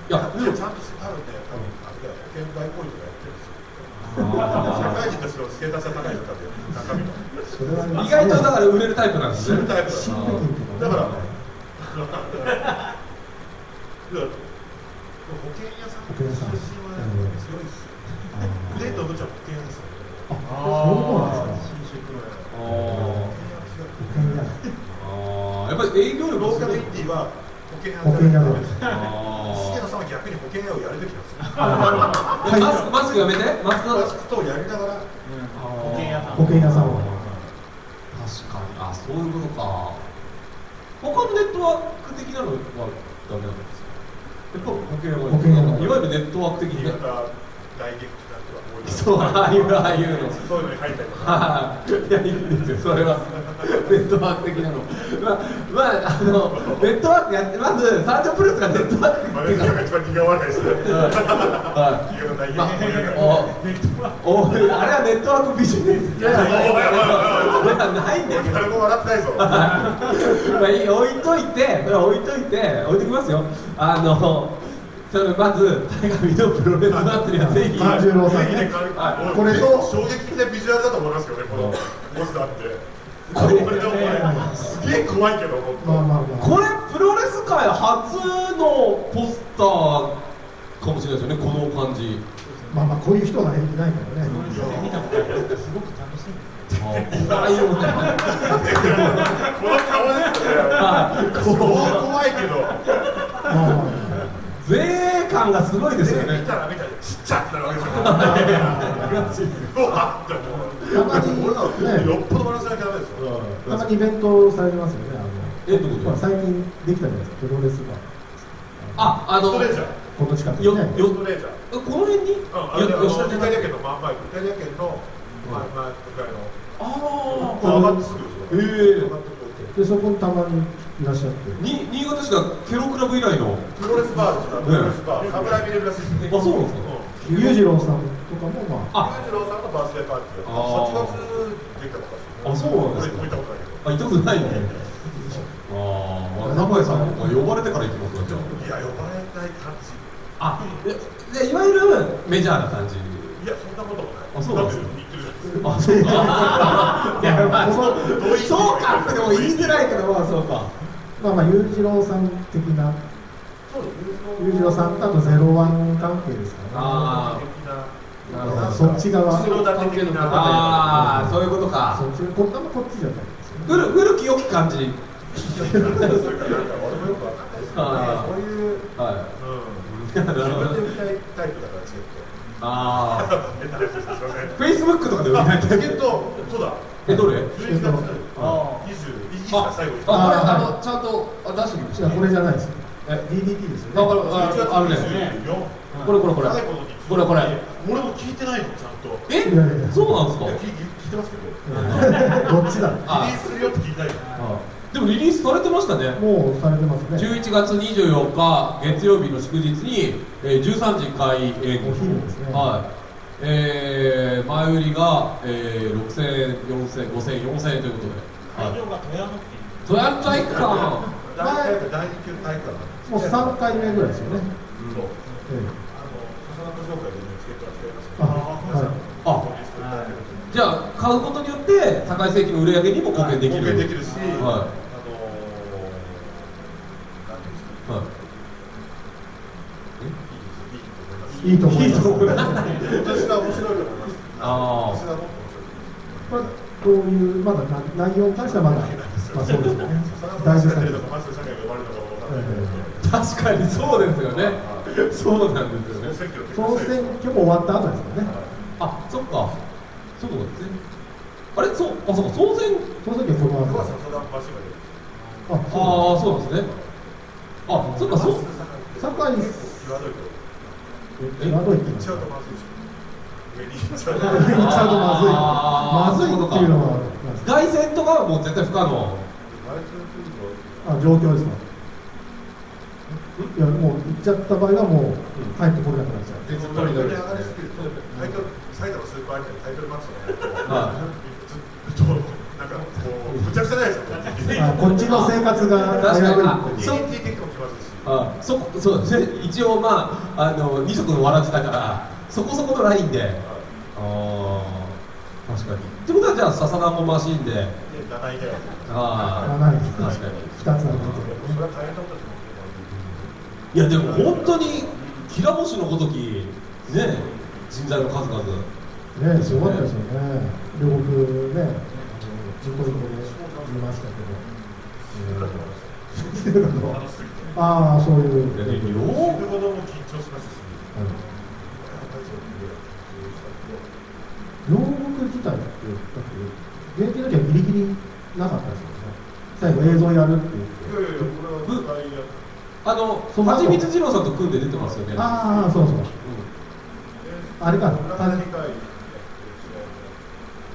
Speaker 1: いや
Speaker 2: でもちゃん。と多分ね多分あれだよ保険外交とかやってるん。ですよ社会人としてのステータスが高いのだって中身の
Speaker 1: 意外とだから売れるタイプなん。ですね
Speaker 2: 知るタイプ
Speaker 4: 新
Speaker 2: だだから保険屋さん。出身は強いっすよ腕とぶちゃ保
Speaker 4: あ
Speaker 3: あ、やっぱ
Speaker 1: り営業力
Speaker 2: ローカルィは保険屋
Speaker 4: で
Speaker 2: す。さんは逆に保険屋をやるべきなんですよ。
Speaker 1: マスクやめて、マスク
Speaker 2: とやりながら
Speaker 3: 保険屋さん。
Speaker 4: 保険屋さん
Speaker 1: 確かに、あ、そういうことか。他のネットワーク的なのはダメなんですか。やっぱ保険屋
Speaker 4: は
Speaker 1: いわゆるネットワーク的に。
Speaker 2: 大
Speaker 1: そうああいうああいうの。
Speaker 2: そういうのに入ったりとか
Speaker 1: はい。いやいいんですよそれは。ネットワーク的なの。まあまああのネットワークやってまずサージョプレスがネットワーク
Speaker 2: マ
Speaker 1: っていうか
Speaker 2: ネージャーが一番苦笑いし
Speaker 1: はい。
Speaker 2: 企業の大劇
Speaker 1: ま
Speaker 2: 団
Speaker 1: あ、おおあれはネットワークビジネス。じゃないないんだけど
Speaker 2: 誰も笑ってないぞ
Speaker 1: まあいい置いといて、それは置いといて、置いときますよ。あの、それまず、タイガミのプロレス祭りはぜひ。
Speaker 4: 團十郎さん
Speaker 2: ぜひね
Speaker 4: ね
Speaker 2: はい。
Speaker 4: これと
Speaker 2: 衝撃的なビジュアルだと思いますけどねこのボスだって。
Speaker 1: これ
Speaker 2: これでもねすげえ怖いけど
Speaker 4: まあまあまあ。
Speaker 1: これプロレス界初のポスターかもしれないですよね、この感じ。
Speaker 4: まあまあこういう人がいないからね。
Speaker 3: 見たことあるすごく楽しい
Speaker 1: 怖い。よね。
Speaker 2: この顔ですね。そう怖いけど
Speaker 1: 前衛感がすごいですよね。
Speaker 2: 見。たら見たらちっちゃってなるわけですよ。うわって思う。
Speaker 4: たまに
Speaker 2: 俺ら
Speaker 4: ね。
Speaker 2: よっぽどバランスなきゃダメですよ。
Speaker 4: たまにイベントされてますよね。あの
Speaker 1: えどこで？
Speaker 4: ほら最近できたじゃないですか。プロレスが。
Speaker 1: あ、あの、よ、
Speaker 2: ストレージャー。
Speaker 4: この近く
Speaker 1: よ
Speaker 4: にね、
Speaker 2: ストレージャー。
Speaker 1: この辺に？
Speaker 2: うんあの
Speaker 1: よ、吉田
Speaker 2: イタリア県のまあまあイタリア県のまあまあぐらいの。
Speaker 1: あ
Speaker 2: 上がってすぐ
Speaker 1: ええ
Speaker 2: 上がってこう
Speaker 4: でそこにたまにいらっしゃって。
Speaker 1: に、新潟市がケロクラブ以来の。
Speaker 2: プロレスバーですか？らプロレスバーサムライミレブラシステム。
Speaker 1: あ、そうなんですか？
Speaker 4: 裕次郎さんとかもまあ。
Speaker 1: あ、
Speaker 2: 裕次郎さんのバースデーパーティー
Speaker 1: あー
Speaker 2: 8月できたとか
Speaker 1: あそうなんですか
Speaker 2: 行ったことない
Speaker 1: あ、行ったことないね。ああ、名古屋さんも呼ばれてから行きますよ。じゃ
Speaker 2: いや呼ばれない感じ。
Speaker 1: あ。あ、で、いわゆるメジャーな感じ。
Speaker 2: いやそんなこともない。
Speaker 1: あそうなんですか？あ、そうか。いや、まあ、そう、そうかってでも言いづらいけど、まあ、そうか。
Speaker 4: まあまあ裕次郎さん的な裕次郎さんとあとゼロワン関係ですかね
Speaker 1: あ
Speaker 2: 的な
Speaker 1: なるほど
Speaker 4: そっち側
Speaker 2: 後ろ盾的な
Speaker 1: ああ、そういうことか
Speaker 4: そ。っちこあんまこっちじゃない
Speaker 1: 古、古き良き感じ。
Speaker 2: そういうかなんか俺もよくわかんないですけど
Speaker 1: あー
Speaker 2: そういう
Speaker 1: は
Speaker 2: うん
Speaker 1: い。なるほど
Speaker 2: 自分で売りたいタイプだ
Speaker 1: ああ。フェイスブックとかで売りたい
Speaker 2: チケットそうだ
Speaker 1: え、どれ。
Speaker 2: 11月
Speaker 1: あ
Speaker 2: 20いつか最後に。
Speaker 1: あ、これ、
Speaker 4: あ
Speaker 1: あの、ちゃんと、あ、出してきました。
Speaker 4: 違うこれじゃないです。よ
Speaker 1: え
Speaker 4: DDT ですよね
Speaker 1: あ、これ、あ、あるね。
Speaker 2: 24
Speaker 1: これこれこれ。これこれ。
Speaker 2: 俺も聞いてないのちゃんと。
Speaker 1: え？そうなんですか？
Speaker 2: 聞いてますけど。
Speaker 4: どっちだ？
Speaker 1: あ
Speaker 2: リリースするよって聞いてないよ
Speaker 1: でもリリースされてましたね。
Speaker 4: もうされてますね。
Speaker 1: 11月24日月曜日の祝日に、えー、13時開演。
Speaker 4: お昼ですね。
Speaker 1: はい。えー、前売りが、えー、6000、4000、5000、4000円ということで、
Speaker 3: 会
Speaker 1: はい、
Speaker 3: 場が富山
Speaker 1: 富山体育館
Speaker 2: 第二級体育館
Speaker 4: もう3回目ぐらいですよね。
Speaker 2: そう
Speaker 4: え
Speaker 2: あの笹中紹介でチケットが使いまし
Speaker 4: え
Speaker 2: た
Speaker 4: あはい。
Speaker 1: あじゃあ買うことによって堺世紀の売り上げにも貢献できる。
Speaker 2: 貢献できるし、
Speaker 1: は
Speaker 2: い
Speaker 1: い
Speaker 2: い。いと思います。
Speaker 4: いいと思います。
Speaker 1: いいと思います。
Speaker 2: 私は面白いと思います。
Speaker 1: あー
Speaker 2: 私はもっと
Speaker 4: こういうまだな内容に関してはまだまあそうですよね。大丈夫
Speaker 2: 面白い。
Speaker 4: です。
Speaker 2: とか、マス社会が生まれるのかわからないけど。
Speaker 1: 確かにそうですよね。そうなんですよね。
Speaker 2: 総選挙
Speaker 4: も終わった後ですよね。
Speaker 1: あそっか。そうか全あれ？そうあそうか。総選
Speaker 4: 総選挙この後。あ
Speaker 1: ああそうですねあそっかそう。
Speaker 4: 酒井
Speaker 2: 際どいと。
Speaker 4: え際どいって
Speaker 2: 行っちゃうとまずい
Speaker 4: まずいまずいっていうのはなんですか
Speaker 1: 凱旋とかはもう絶対不可能
Speaker 4: あ状況ですかいやもう行っちゃった場合はもう帰ってこれなくなっちゃう
Speaker 1: 絶
Speaker 2: タイトル上がりすぎる。と、タイトル、埼玉スーパーアリーナでタイトルマッチとかやなんかこう、むちゃくちゃないですよ、
Speaker 4: あこっちの生活が
Speaker 1: 確かにあそそこそうですね一応まああの二足のわらじだからそこそこのラインで。ああ確かに。ってことはじゃあ笹団子マシンで。
Speaker 2: で、7位だよ。
Speaker 1: ああ確かに。
Speaker 4: 2つある
Speaker 2: それは大変なことで
Speaker 1: いやでも本当にきら星のごときね人材の数々。
Speaker 4: ねすごかったですよね。両国ねずっとこで見ましたけど、ああそういう。
Speaker 1: いやで
Speaker 2: 死
Speaker 1: も
Speaker 2: ぬほども緊張しまし
Speaker 4: 自体ってだって現役の時はギリギリなかったですよね最後映像やるって言って
Speaker 2: いやいやいやこれは
Speaker 1: あのちみつ二郎さんと組んで出てますよね。
Speaker 4: ああそうそうあれか。
Speaker 2: 裏の2回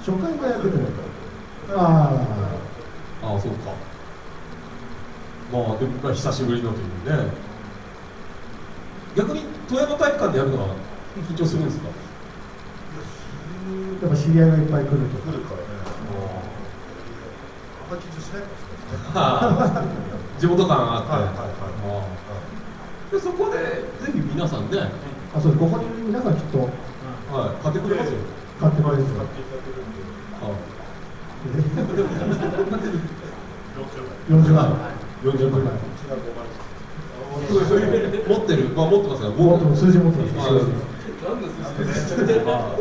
Speaker 4: 初回はやってくれあ
Speaker 1: ああそうかまあでもまあ久しぶりのというね。逆に富山体育館でやるのは緊張するんですか？
Speaker 4: あやっぱ知り合いがいっぱい来ると。
Speaker 2: 来るからね。あんまり緊張しないかもしれないですね。
Speaker 1: 地元感があって、
Speaker 2: はいはいはい。
Speaker 1: でそこでぜひ皆さんね、
Speaker 4: あそうです。ここに皆さんきっと
Speaker 1: はい、買ってくれますよ、
Speaker 4: 買ってくれるんですよ。
Speaker 2: 使っていただけるんで。
Speaker 1: はい。
Speaker 2: 40代
Speaker 4: 40万
Speaker 1: 40万
Speaker 2: うちが5枚
Speaker 1: 持ってる、まあ、持ってますよ、
Speaker 4: もっと数字持ってます
Speaker 5: 何ですか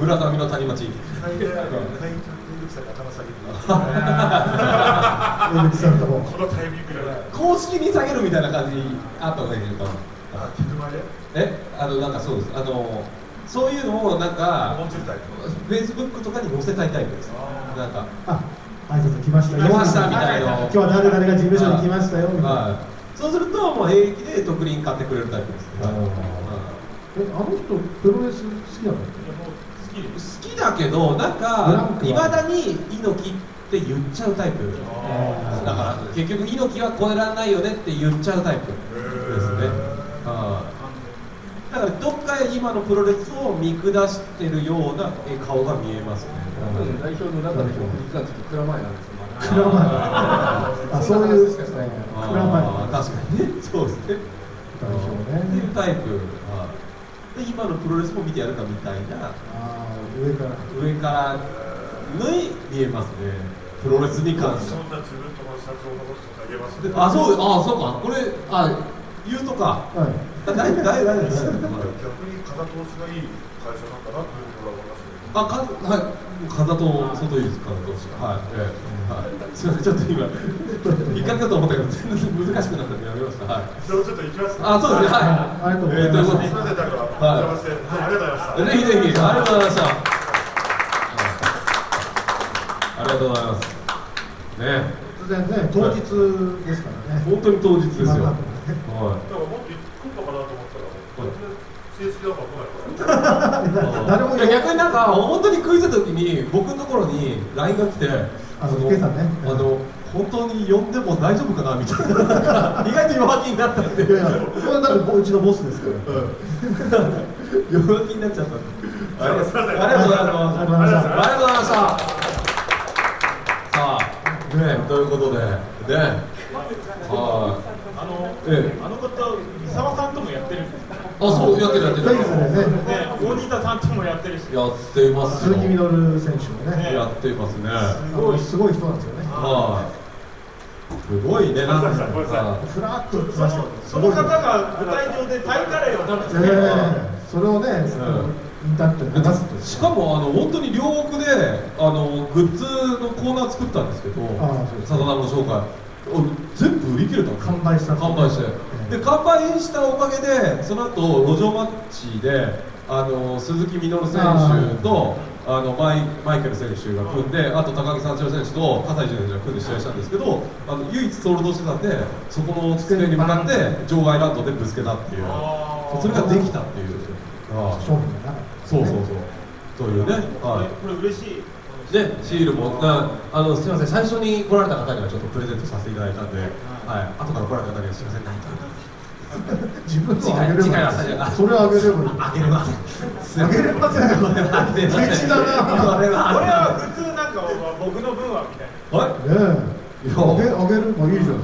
Speaker 1: 村上の谷町
Speaker 2: 下げて
Speaker 4: 江口さんとも
Speaker 2: このタイミングで
Speaker 1: 公式に下げるみたいな感じあった方がいいのかな
Speaker 2: あ車で
Speaker 1: えあのなんかそうですあのそういうのをなんかフェイスブックとかに載せたいタイプですなんか
Speaker 4: あ挨拶来ましたよ。
Speaker 1: 来ましたみたいな。
Speaker 4: 今日は誰々が事務所に来ましたよ。みたい。な
Speaker 1: はい。そうするともう平気で特輪買ってくれるタイプです、
Speaker 4: あー。
Speaker 1: はい
Speaker 4: えあの人プロレス好きなの？
Speaker 6: 好きです。
Speaker 1: 好きだけどなんかいまだに猪木って言っちゃうタイプ。
Speaker 2: あ
Speaker 1: だから結局猪木は超えられないよねって言っちゃうタイプですね。はい。だからどっかへ今のプロレスを見下してるようなえ顔が見えますね
Speaker 5: 代表の中で評価率がちょっと蔵前なんですよ
Speaker 4: 蔵前あそういう
Speaker 5: しかしない
Speaker 1: あ
Speaker 4: 蔵前
Speaker 1: 確かにねそうですね。
Speaker 4: 代表
Speaker 1: っていう
Speaker 4: ね
Speaker 1: タイプで今のプロレスも見てやるかみたい。な
Speaker 4: あ上から
Speaker 1: 上からに見えますね。プロレスに関して
Speaker 2: そんな自分との社長のこととか言えます
Speaker 1: であそうあそうかこれあ言うとか
Speaker 4: はい。
Speaker 1: だ誰誰誰です
Speaker 2: 逆に風通しがいい会社なんだなっていうのは思い。ます
Speaker 1: あかはい。風と外いいです風通しはい、ええ。はい、すみませんちょっと今引っ掛けようと思ったけど全然難しくなったんでやめました。はい。
Speaker 2: でもちょっと行きます
Speaker 1: あそうですね。はい。
Speaker 4: ありがとうござい。ます
Speaker 1: えーということで。
Speaker 2: すみませんだからお
Speaker 1: はい。
Speaker 2: 邪魔してどうもありがとうございました。
Speaker 1: ぜひぜひ。ありがとうございました。ありがとうございます。ね、
Speaker 4: 突然ね当日ですからね。
Speaker 1: 本当に当日ですよ。
Speaker 4: 今
Speaker 1: は
Speaker 2: だからもっと来るのかなと思ったら全然成績なんか来ない。
Speaker 4: 誰も
Speaker 1: 逆になんか本当にクイズの時に僕のところに LINE が来て、
Speaker 4: あのね
Speaker 1: あの本当に呼んでも大丈夫かなみたいな。意外と弱気になったって。
Speaker 4: いやいやこれだってうちのボスですから
Speaker 1: 弱気になっちゃった。ありがとうございます。
Speaker 4: ありがとうございました
Speaker 1: ありがとうございました。さあ、ね、ということで、ね、はい。
Speaker 6: あの、
Speaker 1: ええ
Speaker 6: あの方三沢さんともやってるんですか？
Speaker 1: あ、そう、やってるやってる。
Speaker 4: フェイスでね。
Speaker 6: ね大仁田さんともやってるし。
Speaker 1: やっていますよ。
Speaker 4: 鈴木みのる選手もね。
Speaker 1: やっていますね。
Speaker 4: すごいすごい人なんですよね。
Speaker 1: はい。すごいね、なんか。
Speaker 4: ふらっと来ましたよ
Speaker 6: その方が舞台上でタイカレーを食べて
Speaker 4: ええ。それをね、インターネットに流すと
Speaker 1: いしかもあの本当に両国であのグッズのコーナー作ったんですけど
Speaker 4: ああそうです
Speaker 1: サザナの紹介。お全部売り切れた。んですよ
Speaker 4: 完売した
Speaker 1: 完売して
Speaker 4: ええ
Speaker 1: で完売したおかげでその後路上マッチであの鈴木みのる選手とあのマイマイケル選手が組んであと高木三千代選手と葛西選手が組んで試合したんですけどあの唯一ソールドしてたんでそこの机に向かって場外ランドでぶつけたっていう。それができたっていう。ああ
Speaker 4: 商品がなかっ
Speaker 1: そうそうそう。というねは
Speaker 6: これ嬉しい。
Speaker 1: いでシールもなあのすみません最初に来られた方にはちょっとプレゼントさせていただいたんで、はい、後から来られた方にはすみませんないと
Speaker 4: た自分のあげればそれをあげればいい
Speaker 1: あげれません
Speaker 4: あげれません
Speaker 1: これはあげれませんこれは
Speaker 6: 普通なんか僕の分はみたいな。
Speaker 1: い。
Speaker 4: ねえ。あげあげるのいいじゃん。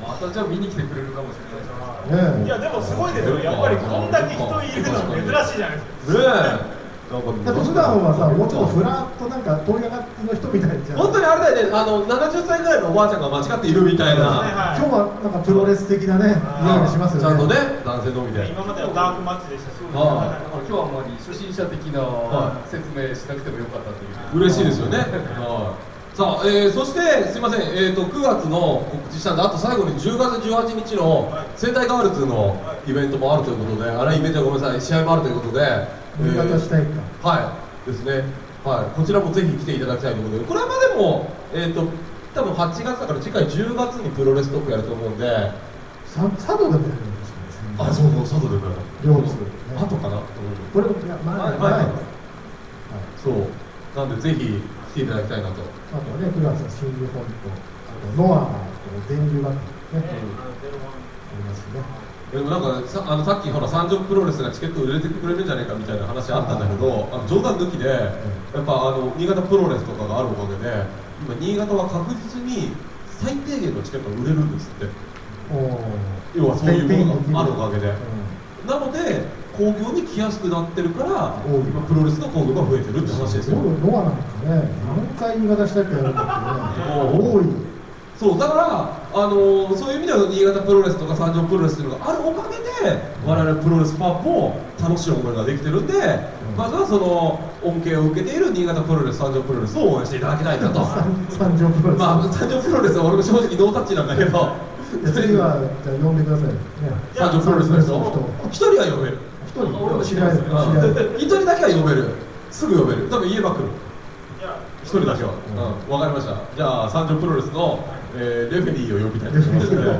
Speaker 5: またじゃあ見に来てくれるかもしれない
Speaker 4: ねえ。
Speaker 6: いやでもすごいですよ。やっぱりこんだけ人いるの珍しいじゃないですか。
Speaker 1: ねえ
Speaker 4: だって普段はさもうちょっとフラッとなんか通りがかりの人みたいじゃん。
Speaker 1: 本当にあれだよね。あの70歳ぐらいのおばあちゃんが間違っているみたいな、
Speaker 6: はい
Speaker 4: 今日はなんかプロレス的なね匂いがしますよね。
Speaker 1: ちゃんとね男性のみで
Speaker 6: 今まではダークマッチでしたし。
Speaker 1: あ
Speaker 5: あ。今日はあんまり初心者的な
Speaker 1: は
Speaker 5: 説明しなくてもよかったという。
Speaker 1: 嬉しいですよね。はい。さあ、えー、そしてすみません、えーと、9月の告知したんで、あと最後に10月18日の仙台ガールズのイベントもあるということで、あれイベントはごめんなさい、試合もあるということで、
Speaker 4: 新潟したいか、
Speaker 1: はい、ですね、はい、こちらもぜひ来ていただきたいということで、これはまあでも、えーと、多分8月だから次回10月にプロレストークやると思うんで、
Speaker 4: さ佐渡でもやるんですよね、
Speaker 1: あ、そうそう、佐渡でもやる。
Speaker 4: 両津、ね、
Speaker 1: 後かな、
Speaker 4: これも、いや、前、前、
Speaker 1: 前。
Speaker 4: はい、
Speaker 1: そう、なんでぜひ来ていただきたいなと。
Speaker 4: あとね、9月は新日本と、あとノアと電流がね、ありますね。
Speaker 1: でもなんかさあのさっきほら三条プロレスがチケット売れてくれるんじゃないかみたいな話あったんだけど、あの冗談抜きで、やっぱあの新潟プロレスとかがあるおかげで、今新潟は確実に最低限のチケットが売れるんですって。要はそういうものがあるおかげで。なので興行に来やすくなってるから、今プロレスの興行が増えてるって話ですよ。
Speaker 4: ノアなんかね、何回新潟したってやるんだってね、多い。
Speaker 1: そうだから、あのーそういう意味では新潟プロレスとか三条プロレスっていうのがあるおかげで我々プロレスファンも楽しい思いができてるんで、まずはその恩恵を受けている新潟プロレス三条プロレスを応援していただきたいなと。
Speaker 4: 三条プロレス。
Speaker 1: まあ三条プロレスは俺も正直ノータッチなんだけど
Speaker 4: 次は、じゃあ呼んでください。ね、
Speaker 1: 三条プロレスの人。一人は呼べる。
Speaker 4: 一人？
Speaker 1: 一人だけは呼べる。すぐ呼べる。多分言えば来る一人だけは、うん、わかりました。じゃあ三条プロレスの、えーレフェリーを呼びたいと思いますので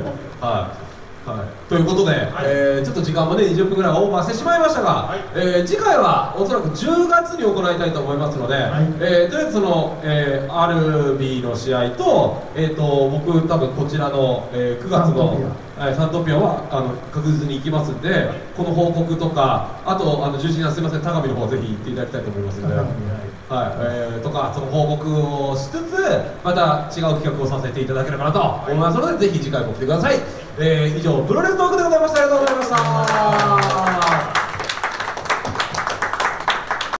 Speaker 1: はい。はい、ということで、えーちょっと時間まで20分ぐらいオーバーしてしまいましたが、えー次回はおそらく10月に行いたいと思いますので、えーとりあえずその、えーアルビーの試合と,、えー、と僕多分こちらの、えー9月のはい、サントピアはあの確実に行きますんでこの報告とかあとあの重心さんすみません高見の方ぜひ行っていただきたいと思いますので。はい、えー、とかその報告をしつつまた違う企画をさせていただければなと思いますのでぜひ次回も来てください、えー以上プロレストークでございました。ありがとうございました。